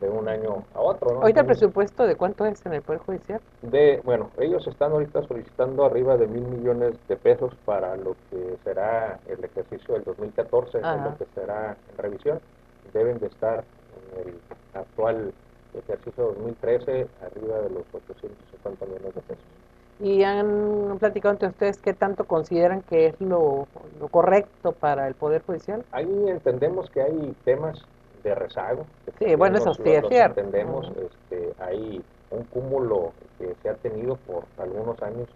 de un año a otro. ¿no? ¿Ahorita el presupuesto de cuánto es en el Poder Judicial? De, bueno, ellos están ahorita solicitando arriba de mil millones de pesos para lo que será el ejercicio del 2014, lo que será en revisión. Deben de estar en el actual ejercicio 2013 arriba de los 850 millones de pesos. ¿Y han platicado entre ustedes qué tanto consideran que es lo, lo correcto para el Poder Judicial? Ahí entendemos que hay temas de rezago. Sí, bueno, eso sí es cierto. Entendemos, este, hay un cúmulo que se ha tenido por algunos años,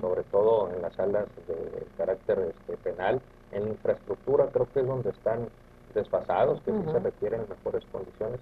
sobre todo en las salas de carácter este, penal, en la infraestructura creo que es donde están desfasados, que sí se requieren mejores condiciones,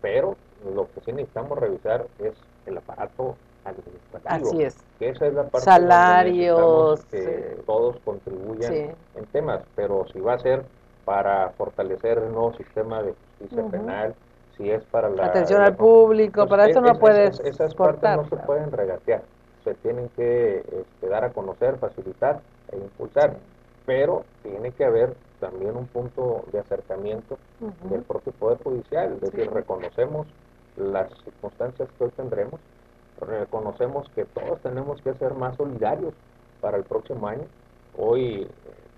pero lo que sí necesitamos revisar es el aparato administrativo. Así es. Que esa es la parte Salarios. que todos contribuyan en temas, pero si va a ser para fortalecer el nuevo sistema de justicia penal, si es para la... Atención al público, pues, para eso no puedes Esas partes no se pueden regatear, se tienen que este, dar a conocer, facilitar e impulsar, pero tiene que haber también un punto de acercamiento del propio Poder Judicial, es decir, reconocemos las circunstancias que hoy tendremos, reconocemos que todos tenemos que ser más solidarios para el próximo año. Hoy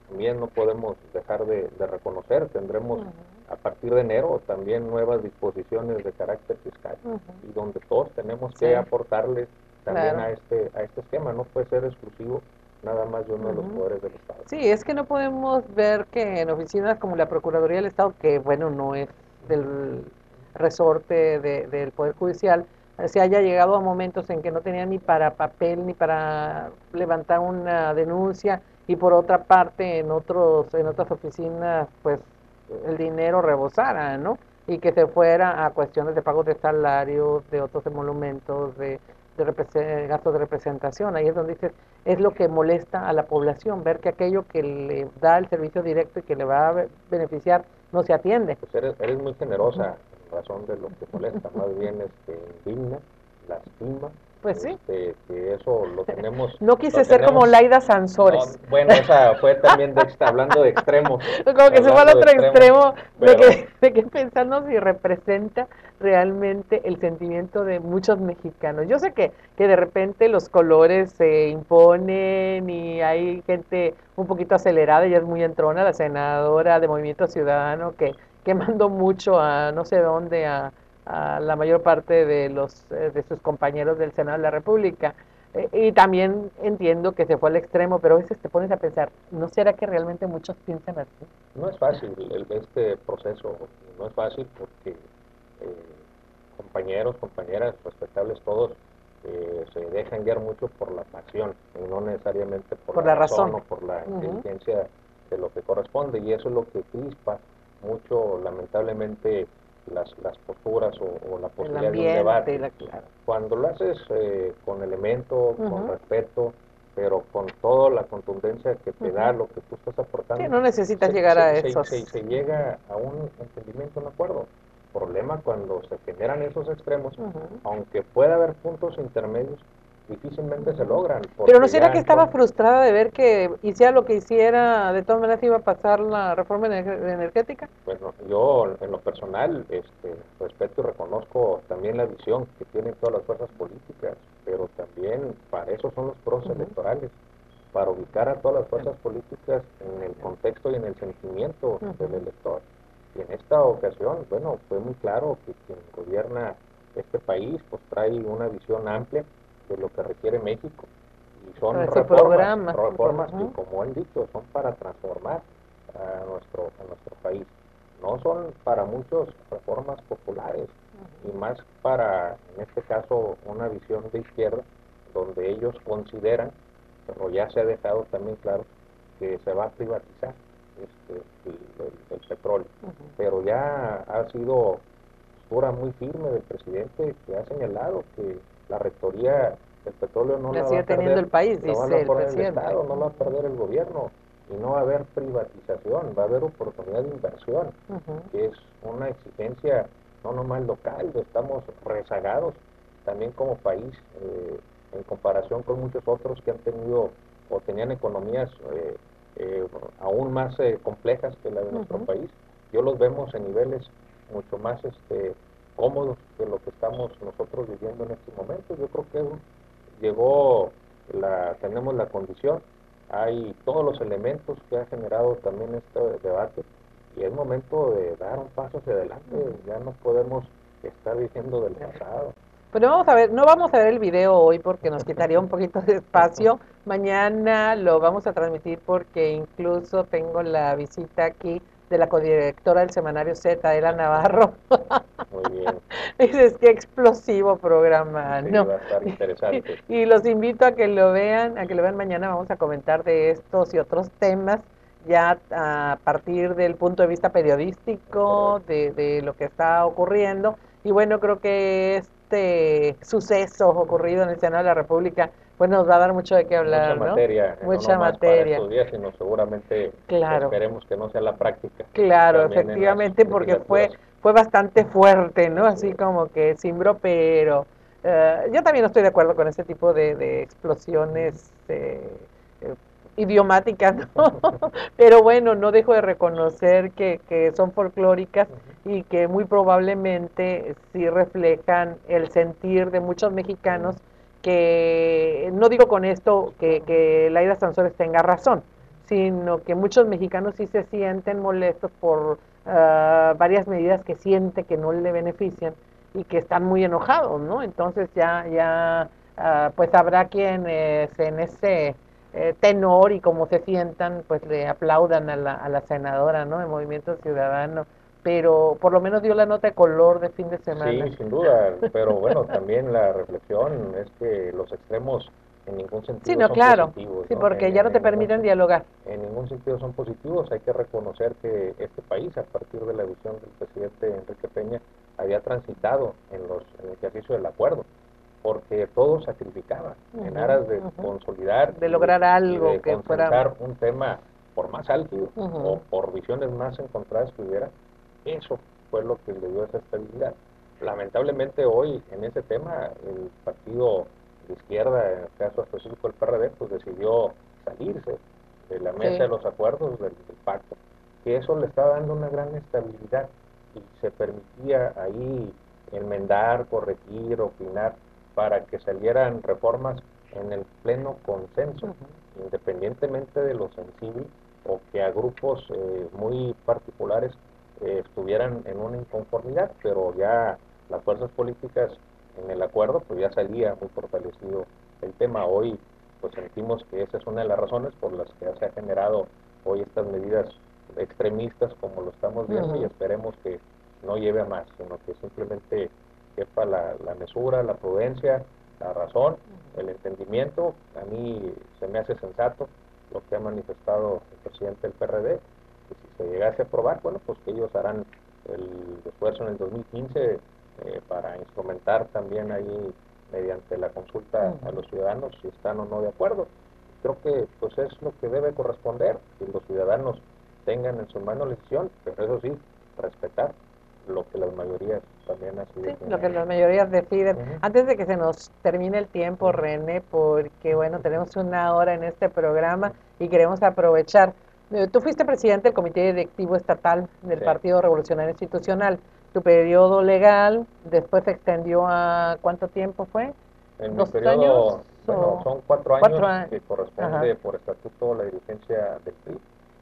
también no podemos dejar de, reconocer, tendremos a partir de enero también nuevas disposiciones de carácter fiscal y donde todos tenemos que aportarles también a este a este esquema, no puede ser exclusivo nada más de uno de los poderes del Estado. Sí, es que no podemos ver que en oficinas como la Procuraduría del Estado, que bueno, no es del resorte del Poder Judicial, se haya llegado a momentos en que no tenía ni para papel ni para levantar una denuncia y por otra parte en otros en otras oficinas pues el dinero rebosara, ¿no? Y que se fuera a cuestiones de pagos de salarios, de otros emolumentos, de, de gastos de representación. Ahí es donde dices, es lo que molesta a la población, ver que aquello que le da el servicio directo y que le va a beneficiar no se atiende. Pues eres, eres muy generosa en razón de lo que molesta, más bien este, indigna, lastima pues sí. Este, que eso lo tenemos. No quise ser como Laida Sansores. bueno, esa fue también de, hablando de extremos. Como que se fue al otro extremo, de, que, de que pensando si representa realmente el sentimiento de muchos mexicanos. Yo sé que, que de repente los colores se imponen y hay gente un poquito acelerada, ella es muy entrona, la senadora de Movimiento Ciudadano, que, que mandó mucho a no sé dónde, a a la mayor parte de los eh, de sus compañeros del Senado de la República. Eh, y también entiendo que se fue al extremo, pero a veces te pones a pensar, ¿no será que realmente muchos piensan así? No es fácil el, este proceso, no es fácil porque eh, compañeros, compañeras, respetables todos, se dejan guiar mucho por la pasión y no necesariamente por, la, razón, o por la inteligencia de lo que corresponde. Y eso es lo que crispa mucho, lamentablemente, las, las posturas o, la posibilidad de un debate. Cuando lo haces eh, con elemento, con respeto, pero con toda la contundencia que te da lo que tú estás aportando. no necesitas llegar a eso. Se, se, llega a un entendimiento, un acuerdo. Problema cuando se generan esos extremos, aunque pueda haber puntos intermedios, difícilmente se logran. Pero no será que estaba frustrada de ver que hiciera lo que hiciera, de todas maneras iba a pasar la reforma energética? Bueno, yo en lo personal este, respeto y reconozco también la visión que tienen todas las fuerzas políticas, pero también para eso son los procesos electorales, para ubicar a todas las fuerzas políticas en el contexto y en el sentimiento del elector. Y en esta ocasión, bueno, fue muy claro que quien gobierna este país pues trae una visión amplia de lo que requiere México. Y son reformas, reformas que, como han dicho, son para transformar a nuestro, a nuestro país. No son para muchos reformas populares, y más para, en este caso, una visión de izquierda, donde ellos consideran, pero ya se ha dejado también claro, que se va a privatizar este, el, petróleo. Pero ya ha sido postura muy firme del presidente que ha señalado que la rectoría del petróleo no la, va a teniendo el país, dice el presidente. Estado, no va a perder el gobierno y no va a haber privatización, va a haber oportunidad de inversión, que es una exigencia no nomás local, estamos rezagados también como país eh, en comparación con muchos otros que han tenido o tenían economías eh, eh, aún más complejas que la de nuestro país. Yo los vemos en niveles mucho más este, cómodos que lo que estamos nosotros viviendo en este momento. Yo creo que llegó, la, tenemos la condición, hay todos los elementos que ha generado también este debate y es momento de dar un paso hacia adelante, ya no podemos estar diciendo del pasado. Pero vamos a ver, no vamos a ver el video hoy porque nos quitaría un poquito de espacio. Mañana lo vamos a transmitir porque incluso tengo la visita aquí de la codirectora del semanario Z, Ela Navarro. Muy bien. Dices, qué explosivo programa, ¿no? Va a estar interesante. Y los invito a que lo vean, a que lo vean mañana. Vamos a comentar de estos y otros temas ya a partir del punto de vista periodístico, de, de lo que está ocurriendo. Y bueno, creo que este suceso ocurrido en el Senado de la República pues nos va a dar mucho de qué hablar, Mucha materia. Mucha materia. Para estos días, sino seguramente claro. esperemos que no sea la práctica. Claro, efectivamente, porque fue fue bastante fuerte, ¿no? Así como que simbro, pero uh, yo también no estoy de acuerdo con ese tipo de, de explosiones eh, eh, idiomáticas, ¿no? pero bueno, no dejo de reconocer que, que son folclóricas y que muy probablemente sí reflejan el sentir de muchos mexicanos que no digo con esto que, que Laida Sansores tenga razón, sino que muchos mexicanos sí se sienten molestos por uh, varias medidas que siente que no le benefician y que están muy enojados, ¿no? Entonces ya, ya uh, pues habrá quienes en ese eh, tenor y como se sientan, pues le aplaudan a la, a la senadora, ¿no? De Movimiento Ciudadano pero por lo menos dio la nota de color de fin de semana. Sí, sin duda, pero bueno, también la reflexión es que los extremos en ningún sentido sí, no, son claro. positivos. Sí, porque ya no te permiten dialogar. En ningún sentido son positivos. Hay que reconocer que este país, a partir de la visión del presidente Enrique Peña, había transitado en, los, en el ejercicio del acuerdo, porque todo sacrificaba en aras de consolidar, de lograr algo de que fuera un tema por más álgido o por visiones más encontradas que hubiera, eso fue lo que le dio esa estabilidad. Lamentablemente hoy en ese tema el partido de izquierda, en el caso específico el PRD, pues decidió salirse de la mesa de los acuerdos del, pacto, que eso le está dando una gran estabilidad y se permitía ahí enmendar, corregir, opinar para que salieran reformas en el pleno consenso, independientemente de lo sensible o que a grupos eh, muy particulares eh, estuvieran en una inconformidad, pero ya las fuerzas políticas en el acuerdo, pues ya salía muy fortalecido el tema. Hoy, pues sentimos que esa es una de las razones por las que se ha generado hoy estas medidas extremistas como lo estamos viendo y esperemos que no lleve a más, sino que simplemente quepa la, la mesura, la prudencia, la razón, el entendimiento. A mí se me hace sensato lo que ha manifestado el presidente del PRD, que si se llegase a aprobar, bueno, pues que ellos harán el esfuerzo en el 2015 eh, para instrumentar también ahí mediante la consulta a los ciudadanos si están o no de acuerdo. Creo que pues es lo que debe corresponder, que los ciudadanos tengan en su mano la decisión, pero eso sí, respetar lo que las mayorías también han sí, lo que las mayorías deciden. Antes de que se nos termine el tiempo, René, porque bueno, tenemos una hora en este programa y queremos aprovechar eh, tú fuiste presidente del Comité Directivo Estatal del Partido Revolucionario Institucional. Tu periodo legal después se extendió a cuánto tiempo fue? En ¿Dos periodo, años? Bueno, son cuatro años, que corresponde por estatuto la dirigencia del PRI.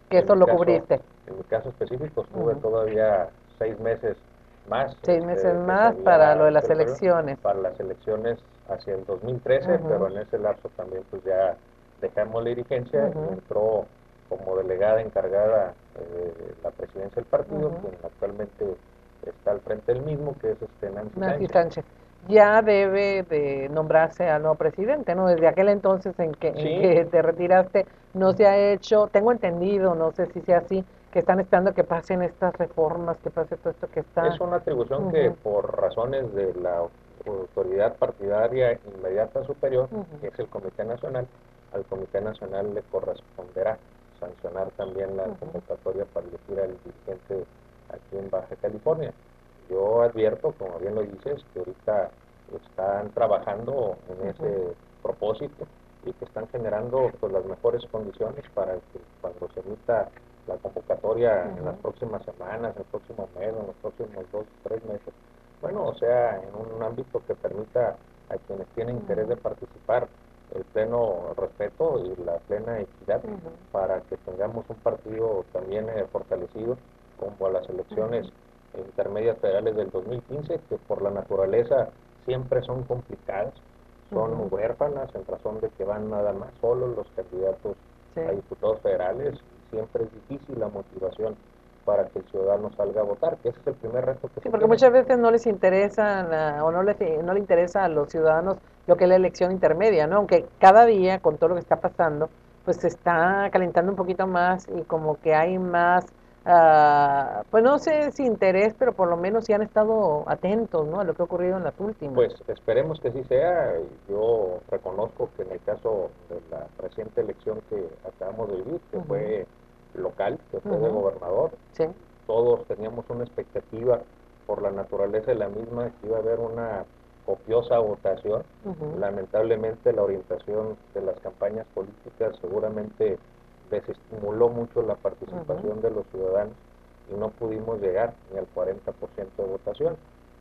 Que eso lo cubriste. En mi caso específico estuve todavía seis meses más. Seis este, meses más para lo de las elecciones. Para las elecciones hacia el 2013, pero en ese lapso también pues ya dejamos la dirigencia entró como delegada encargada eh, la presidencia del partido, quien actualmente está al frente del mismo, que es este Nancy, Sánchez. Ya debe de nombrarse al nuevo presidente, ¿no? Desde aquel entonces en que, en que te retiraste, no se ha hecho, tengo entendido, no sé si sea así, que están esperando que pasen estas reformas, que pase todo esto que está. Es una atribución que por razones de la autoridad partidaria inmediata superior, que es el Comité Nacional, al Comité Nacional le corresponderá sancionar también la convocatoria para elegir al dirigente aquí en Baja California. yo advierto, como bien lo dices, que ahorita están trabajando en ese propósito y que están generando pues, las mejores condiciones para que cuando se emita la convocatoria en las próximas semanas, el próximo mes, en los próximos dos, tres meses, bueno, o sea, en un ámbito que permita a quienes tienen interés de participar el pleno respeto y la plena equidad para que tengamos un partido también eh, fortalecido como a las elecciones intermedias federales del 2015, que por la naturaleza siempre son complicadas, son huérfanas en razón de que van nada más solos los candidatos a diputados federales, siempre es difícil la motivación para que el ciudadano salga a votar, que ese es el primer reto que Sí, porque muchas veces no les interesa o no les no le interesa a los ciudadanos lo que es la elección intermedia, ¿no? Aunque cada día con todo lo que está pasando, pues se está calentando un poquito más y como que hay más Uh, pues no sé si interés, pero por lo menos sí han estado atentos ¿no? a lo que ha ocurrido en las últimas. Pues esperemos que sí sea. Yo reconozco que en el caso de la reciente elección que acabamos de vivir, que fue local, que fue de gobernador, todos teníamos una expectativa por la naturaleza de la misma que iba a haber una copiosa votación. Lamentablemente la orientación de las campañas políticas seguramente desestimuló mucho la participación de los ciudadanos y no pudimos llegar ni al 40% de votación.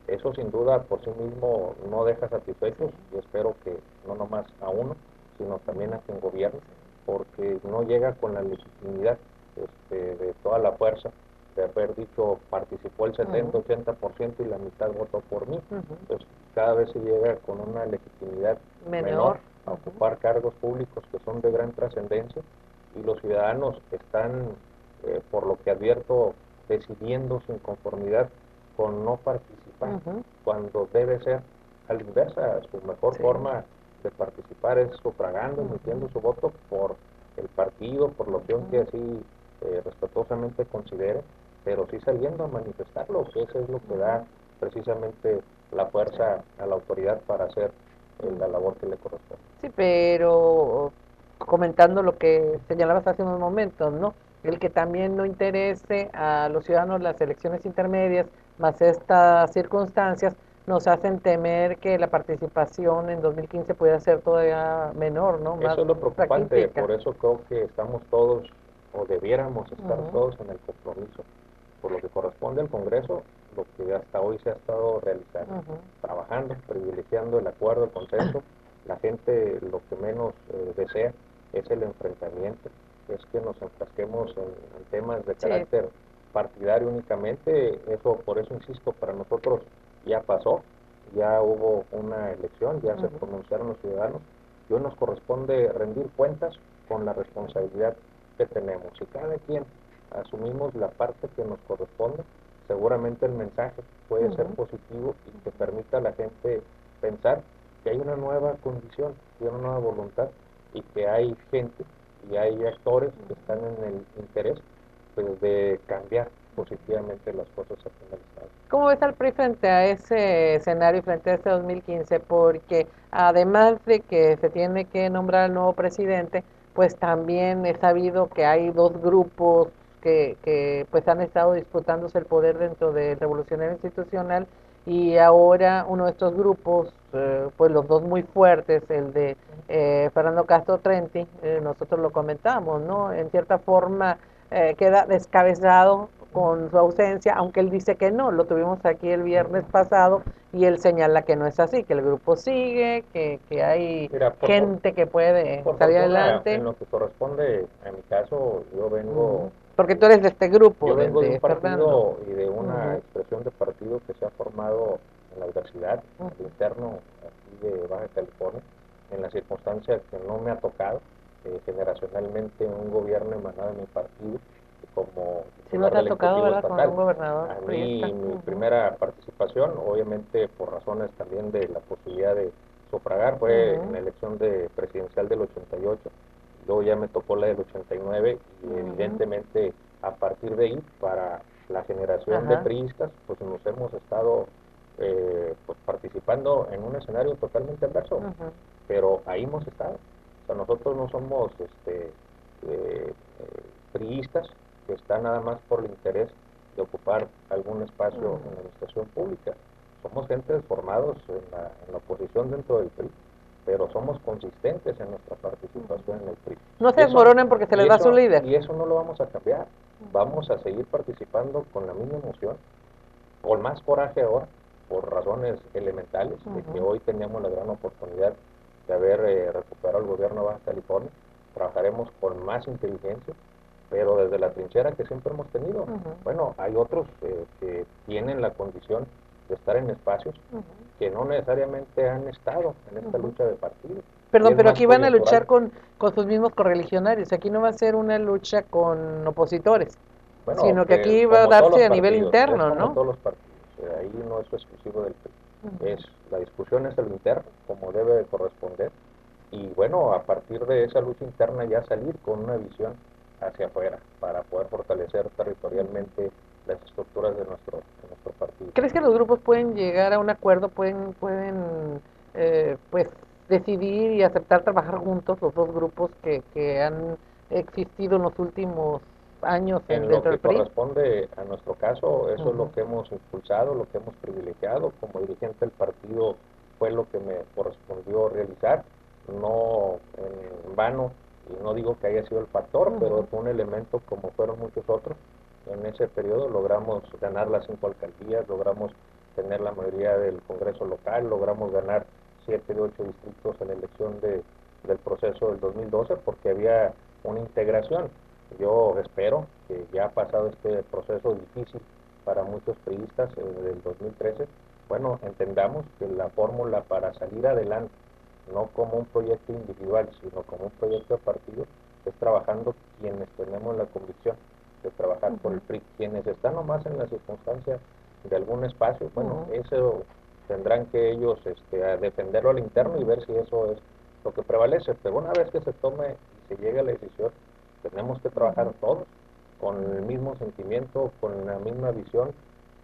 Eso sin duda por sí mismo no deja satisfechos y espero que no nomás a uno, sino también a quien gobierna, porque no llega con la legitimidad este, de toda la fuerza de haber dicho participó el 70, 80% y la mitad votó por mí. Entonces cada vez se llega con una legitimidad menor. a ocupar cargos públicos que son de gran trascendencia y los ciudadanos están, eh, por lo que advierto, decidiendo su inconformidad con no participar, cuando debe ser a la inversa, su mejor forma de participar es sufragando, emitiendo su voto por el partido, por la opción que así eh, respetuosamente considere, pero sí saliendo a manifestarlo, que eso es lo que da precisamente la fuerza a la autoridad para hacer eh, la labor que le corresponde. Sí, pero comentando lo que señalabas hace unos momentos, ¿no? El que también no interese a los ciudadanos las elecciones intermedias, más estas circunstancias, nos hacen temer que la participación en 2015 pueda ser todavía menor, ¿no? Más eso es lo preocupante, por eso creo que estamos todos, o debiéramos estar todos en el compromiso. Por lo que corresponde al Congreso, lo que hasta hoy se ha estado realizando, trabajando, privilegiando el acuerdo, el consenso, la gente lo que menos eh, desea es el enfrentamiento, es que nos enfrasquemos en, temas de carácter partidario únicamente, eso por eso insisto, para nosotros ya pasó, ya hubo una elección, ya se pronunciaron los ciudadanos, y hoy nos corresponde rendir cuentas con la responsabilidad que tenemos. Si cada quien asumimos la parte que nos corresponde, seguramente el mensaje puede ser positivo y que permita a la gente pensar que hay una nueva condición, y una nueva voluntad y que hay gente y hay actores que están en el interés pues, de cambiar positivamente las cosas aquí en el Estado. ¿Cómo ves al PRI frente a ese escenario, frente a este 2015? Porque además de que se tiene que nombrar al nuevo presidente, pues también he sabido que hay dos grupos que, que pues han estado disputándose el poder dentro del Revolucionario Institucional y ahora uno de estos grupos, eh, pues los dos muy fuertes, el de eh, Fernando Castro Trenti, eh, nosotros lo comentamos, ¿no? En cierta forma queda descabezado con su ausencia, aunque él dice que no, lo tuvimos aquí el viernes pasado y él señala que no es así, que el grupo sigue, que, que hay gente que puede salir adelante. En lo que corresponde, en mi caso, yo vengo... Porque tú eres de este grupo. Yo vengo de, un partido y de una expresión de partido que se ha formado en la universidad, en el interno aquí de Baja California, en la circunstancia que no me ha tocado eh, generacionalmente un gobierno emanado de mi partido como si no te ha tocado ¿verdad? con un gobernador a mí mi primera participación obviamente por razones también de la posibilidad de sufragar fue en la elección de presidencial del 88 luego ya me tocó la del 89 y evidentemente a partir de ahí para la generación de priistas pues nos hemos estado eh, pues participando en un escenario totalmente adverso. Pero ahí hemos estado. O sea nosotros no somos este eh, eh, priistas que están nada más por el interés de ocupar algún espacio en la administración pública. Somos gente formados en la, en la oposición dentro del PRI, pero somos consistentes en nuestra participación en el PRI. No se desmoronen porque se les va su líder. Y eso no lo vamos a cambiar. Vamos a seguir participando con la misma emoción, con más coraje ahora, por razones elementales, de que hoy teníamos la gran oportunidad de haber eh, recuperado el gobierno de Baja California. Trabajaremos con más inteligencia, pero desde la trinchera que siempre hemos tenido. Bueno, hay otros eh, que tienen la condición de estar en espacios que no necesariamente han estado en esta lucha de partido. Perdón, pero aquí van a luchar con, con sus mismos correligionarios, aquí no va a ser una lucha con opositores, sino que, aquí va a darse a nivel interno, ¿no? todos los partidos, eh, ahí no es exclusivo del PRI, es, la discusión es el interno, como debe de corresponder, y bueno, a partir de esa lucha interna ya salir con una visión hacia afuera para poder fortalecer territorialmente las estructuras de nuestro, nuestro partido. ¿Crees que los grupos pueden llegar a un acuerdo, pueden, pueden eh, pues decidir y aceptar trabajar juntos los dos grupos que, que han existido en los últimos años en, lo que corresponde a nuestro caso, eso es lo que hemos impulsado, lo que hemos privilegiado. Como dirigente del partido fue lo que me correspondió realizar, no en vano, y no digo que haya sido el factor, pero fue un elemento como fueron muchos otros en ese periodo logramos ganar las cinco alcaldías, logramos tener la mayoría del Congreso local, logramos ganar siete de ocho distritos en la elección de, del proceso del 2012 porque había una integración. Yo espero que ya ha pasado este proceso difícil para muchos periodistas eh, del 2013, bueno, entendamos que la fórmula para salir adelante, no como un proyecto individual, sino como un proyecto de partido, es trabajando quienes tenemos la convicción de trabajar por el PRI. Quienes están nomás en la circunstancia de algún espacio, bueno, eso tendrán que ellos este, defenderlo al interno y ver si eso es lo que prevalece. Pero una vez que se tome y se llegue a la decisión, tenemos que trabajar todos con el mismo sentimiento, con la misma visión,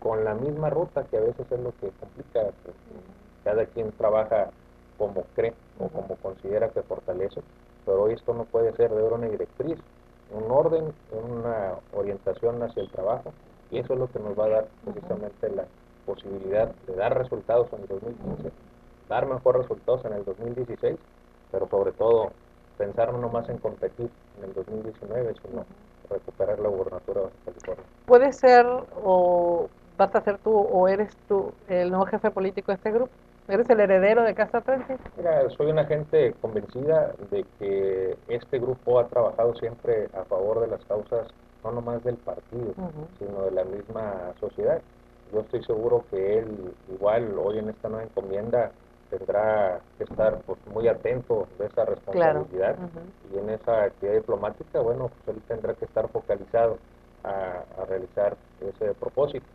con la misma ruta, que a veces es lo que complica. Cada quien trabaja como cree o como considera que fortalece, pero hoy esto no puede ser de una directriz, un orden, una orientación hacia el trabajo y eso es lo que nos va a dar precisamente la posibilidad de dar resultados en el 2015, dar mejores resultados en el 2016, pero sobre todo pensar no más en competir en el 2019, sino recuperar la gubernatura de. ¿Puede ser o vas a ser tú o eres tú el nuevo jefe político de este grupo? ¿Eres el heredero de Casa 30? Mira, soy una gente convencida de que este grupo ha trabajado siempre a favor de las causas, no nomás del partido, sino de la misma sociedad. Yo estoy seguro que él, igual hoy en esta nueva encomienda, tendrá que estar pues, muy atento de esa responsabilidad. Y en esa actividad diplomática, bueno, pues él tendrá que estar focalizado a realizar ese propósito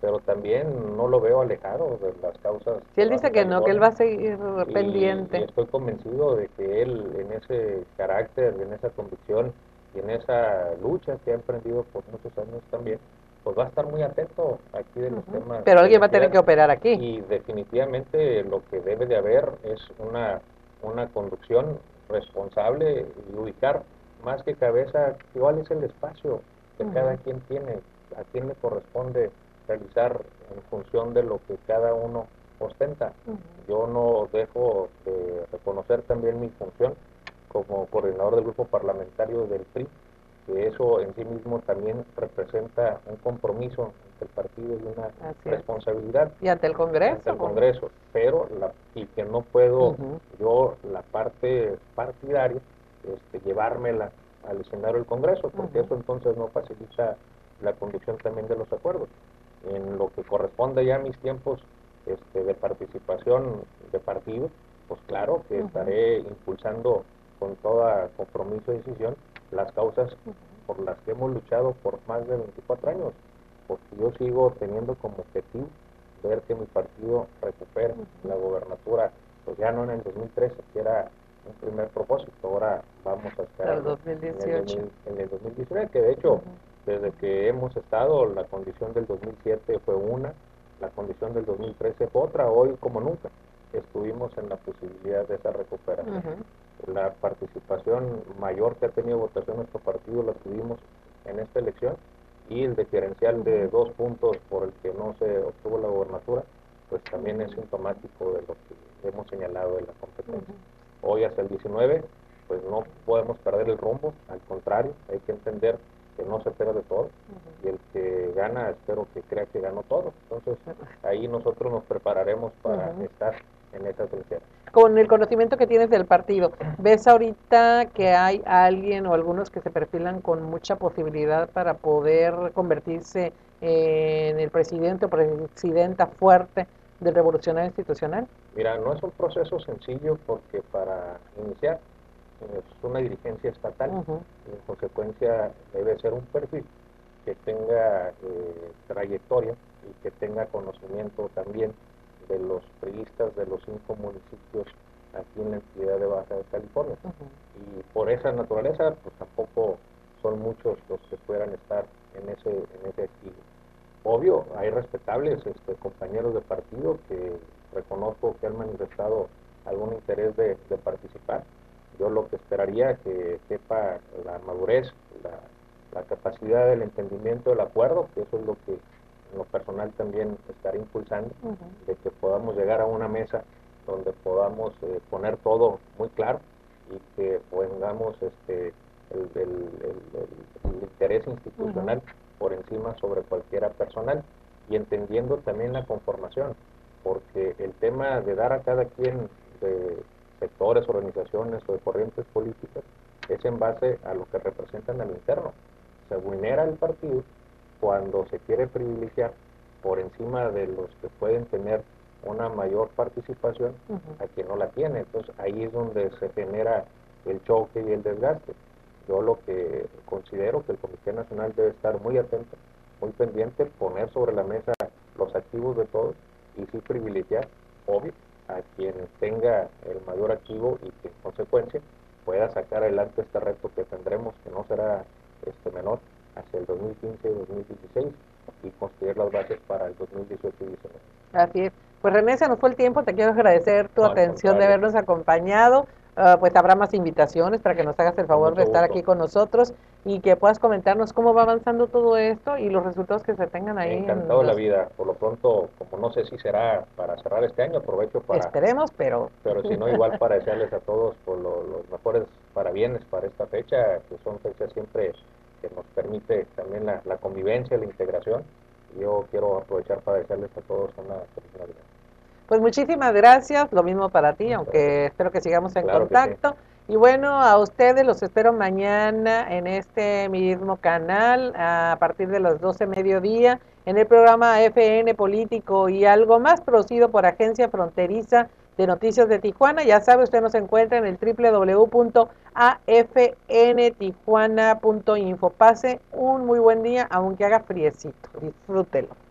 pero también no lo veo alejado de las causas. Si él dice que no, que él va a seguir pendiente. Y estoy convencido de que él en ese carácter, en esa convicción y en esa lucha que ha emprendido por muchos años también, pues va a estar muy atento aquí de los temas. Pero alguien va a tener que operar aquí. Y definitivamente lo que debe de haber es una, una conducción responsable y ubicar más que cabeza cuál es el espacio que cada quien tiene, a quién le corresponde realizar en función de lo que cada uno ostenta. Yo no dejo de reconocer también mi función como coordinador del grupo parlamentario del PRI, que eso en sí mismo también representa un compromiso ante el partido y una responsabilidad. Y ante el Congreso. Ante el Congreso, pero la, y que no puedo yo la parte partidaria este, llevármela al escenario del Congreso, porque eso entonces no facilita la conducción también de los acuerdos en lo que corresponde ya a mis tiempos este, de participación de partido, pues claro que estaré impulsando con toda compromiso y decisión las causas por las que hemos luchado por más de 24 años, porque yo sigo teniendo como objetivo ver que mi partido recupere la gobernatura, pues ya no en el 2013, que era un primer propósito, ahora vamos a estar en, el, en el 2019, que de hecho desde que hemos estado, la condición del 2007 fue una, la condición del 2013 fue otra, hoy como nunca estuvimos en la posibilidad de esa recuperación. La participación mayor que ha tenido votación nuestro partido la tuvimos en esta elección y el diferencial de dos puntos por el que no se obtuvo la gobernatura, pues también es sintomático de lo que hemos señalado en la competencia. Hoy hasta el 19, pues no podemos perder el rumbo, al contrario, hay que entender que no se de todo y el que gana espero que crea que ganó todo. Entonces ahí nosotros nos prepararemos para estar en esa trinchera. Con el conocimiento que tienes del partido, ¿ves ahorita que hay alguien o algunos que se perfilan con mucha posibilidad para poder convertirse en el presidente o presidenta fuerte del revolucionario institucional? Mira, no es un proceso sencillo porque para iniciar es una dirigencia estatal y en consecuencia debe ser un perfil que tenga eh, trayectoria y que tenga conocimiento también de los periodistas de los cinco municipios aquí en la entidad de Baja de California. Y por esa naturaleza, pues tampoco son muchos los que puedan estar en ese, en ese estilo. Obvio, hay respetables este, compañeros de partido que reconozco que han manifestado algún interés de, de participar, yo lo que esperaría que sepa la madurez, la, capacidad del entendimiento del acuerdo, que eso es lo que en lo personal también estaré impulsando, de que podamos llegar a una mesa donde podamos eh, poner todo muy claro y que pongamos este, el, interés institucional por encima sobre cualquiera personal y entendiendo también la conformación, porque el tema de dar a cada quien de sectores, organizaciones o de corrientes políticas es en base a lo que representan al interno. Se vulnera el partido cuando se quiere privilegiar por encima de los que pueden tener una mayor participación a quien no la tiene. Entonces ahí es donde se genera el choque y el desgaste. Yo lo que considero que el Comité Nacional debe estar muy atento, muy pendiente, poner sobre la mesa los activos de todos y sí privilegiar, obvio, a quien tenga el mayor activo y que en consecuencia pueda sacar adelante este reto que tendremos, que no será este menor, hacia el 2015 y 2016 y construir las bases para el 2018 y 2019. Así es. Pues René, se nos fue el tiempo, te quiero agradecer tu atención de habernos acompañado. Ah, pues habrá más invitaciones para que nos hagas el favor de estar aquí con nosotros y que puedas comentarnos cómo va avanzando todo esto y los resultados que se tengan ahí. Encantado la vida. Por lo pronto, como no sé si será para cerrar este año, aprovecho para... Esperemos, pero... Pero si no, igual para desearles a todos por los mejores parabienes para esta fecha, que son fechas siempre que nos permite también la, la convivencia, la integración. Yo quiero aprovechar para desearles a todos una feliz Navidad. Pues muchísimas gracias, lo mismo para ti, aunque espero que sigamos en contacto. Y bueno, a ustedes los espero mañana en este mismo canal a partir de las 12 mediodía en el programa FN Político y algo más producido por Agencia Fronteriza de Noticias de Tijuana. Ya sabe, usted nos encuentra en el www.afntijuana.info. Pase un muy buen día, aunque haga friecito. Disfrútelo.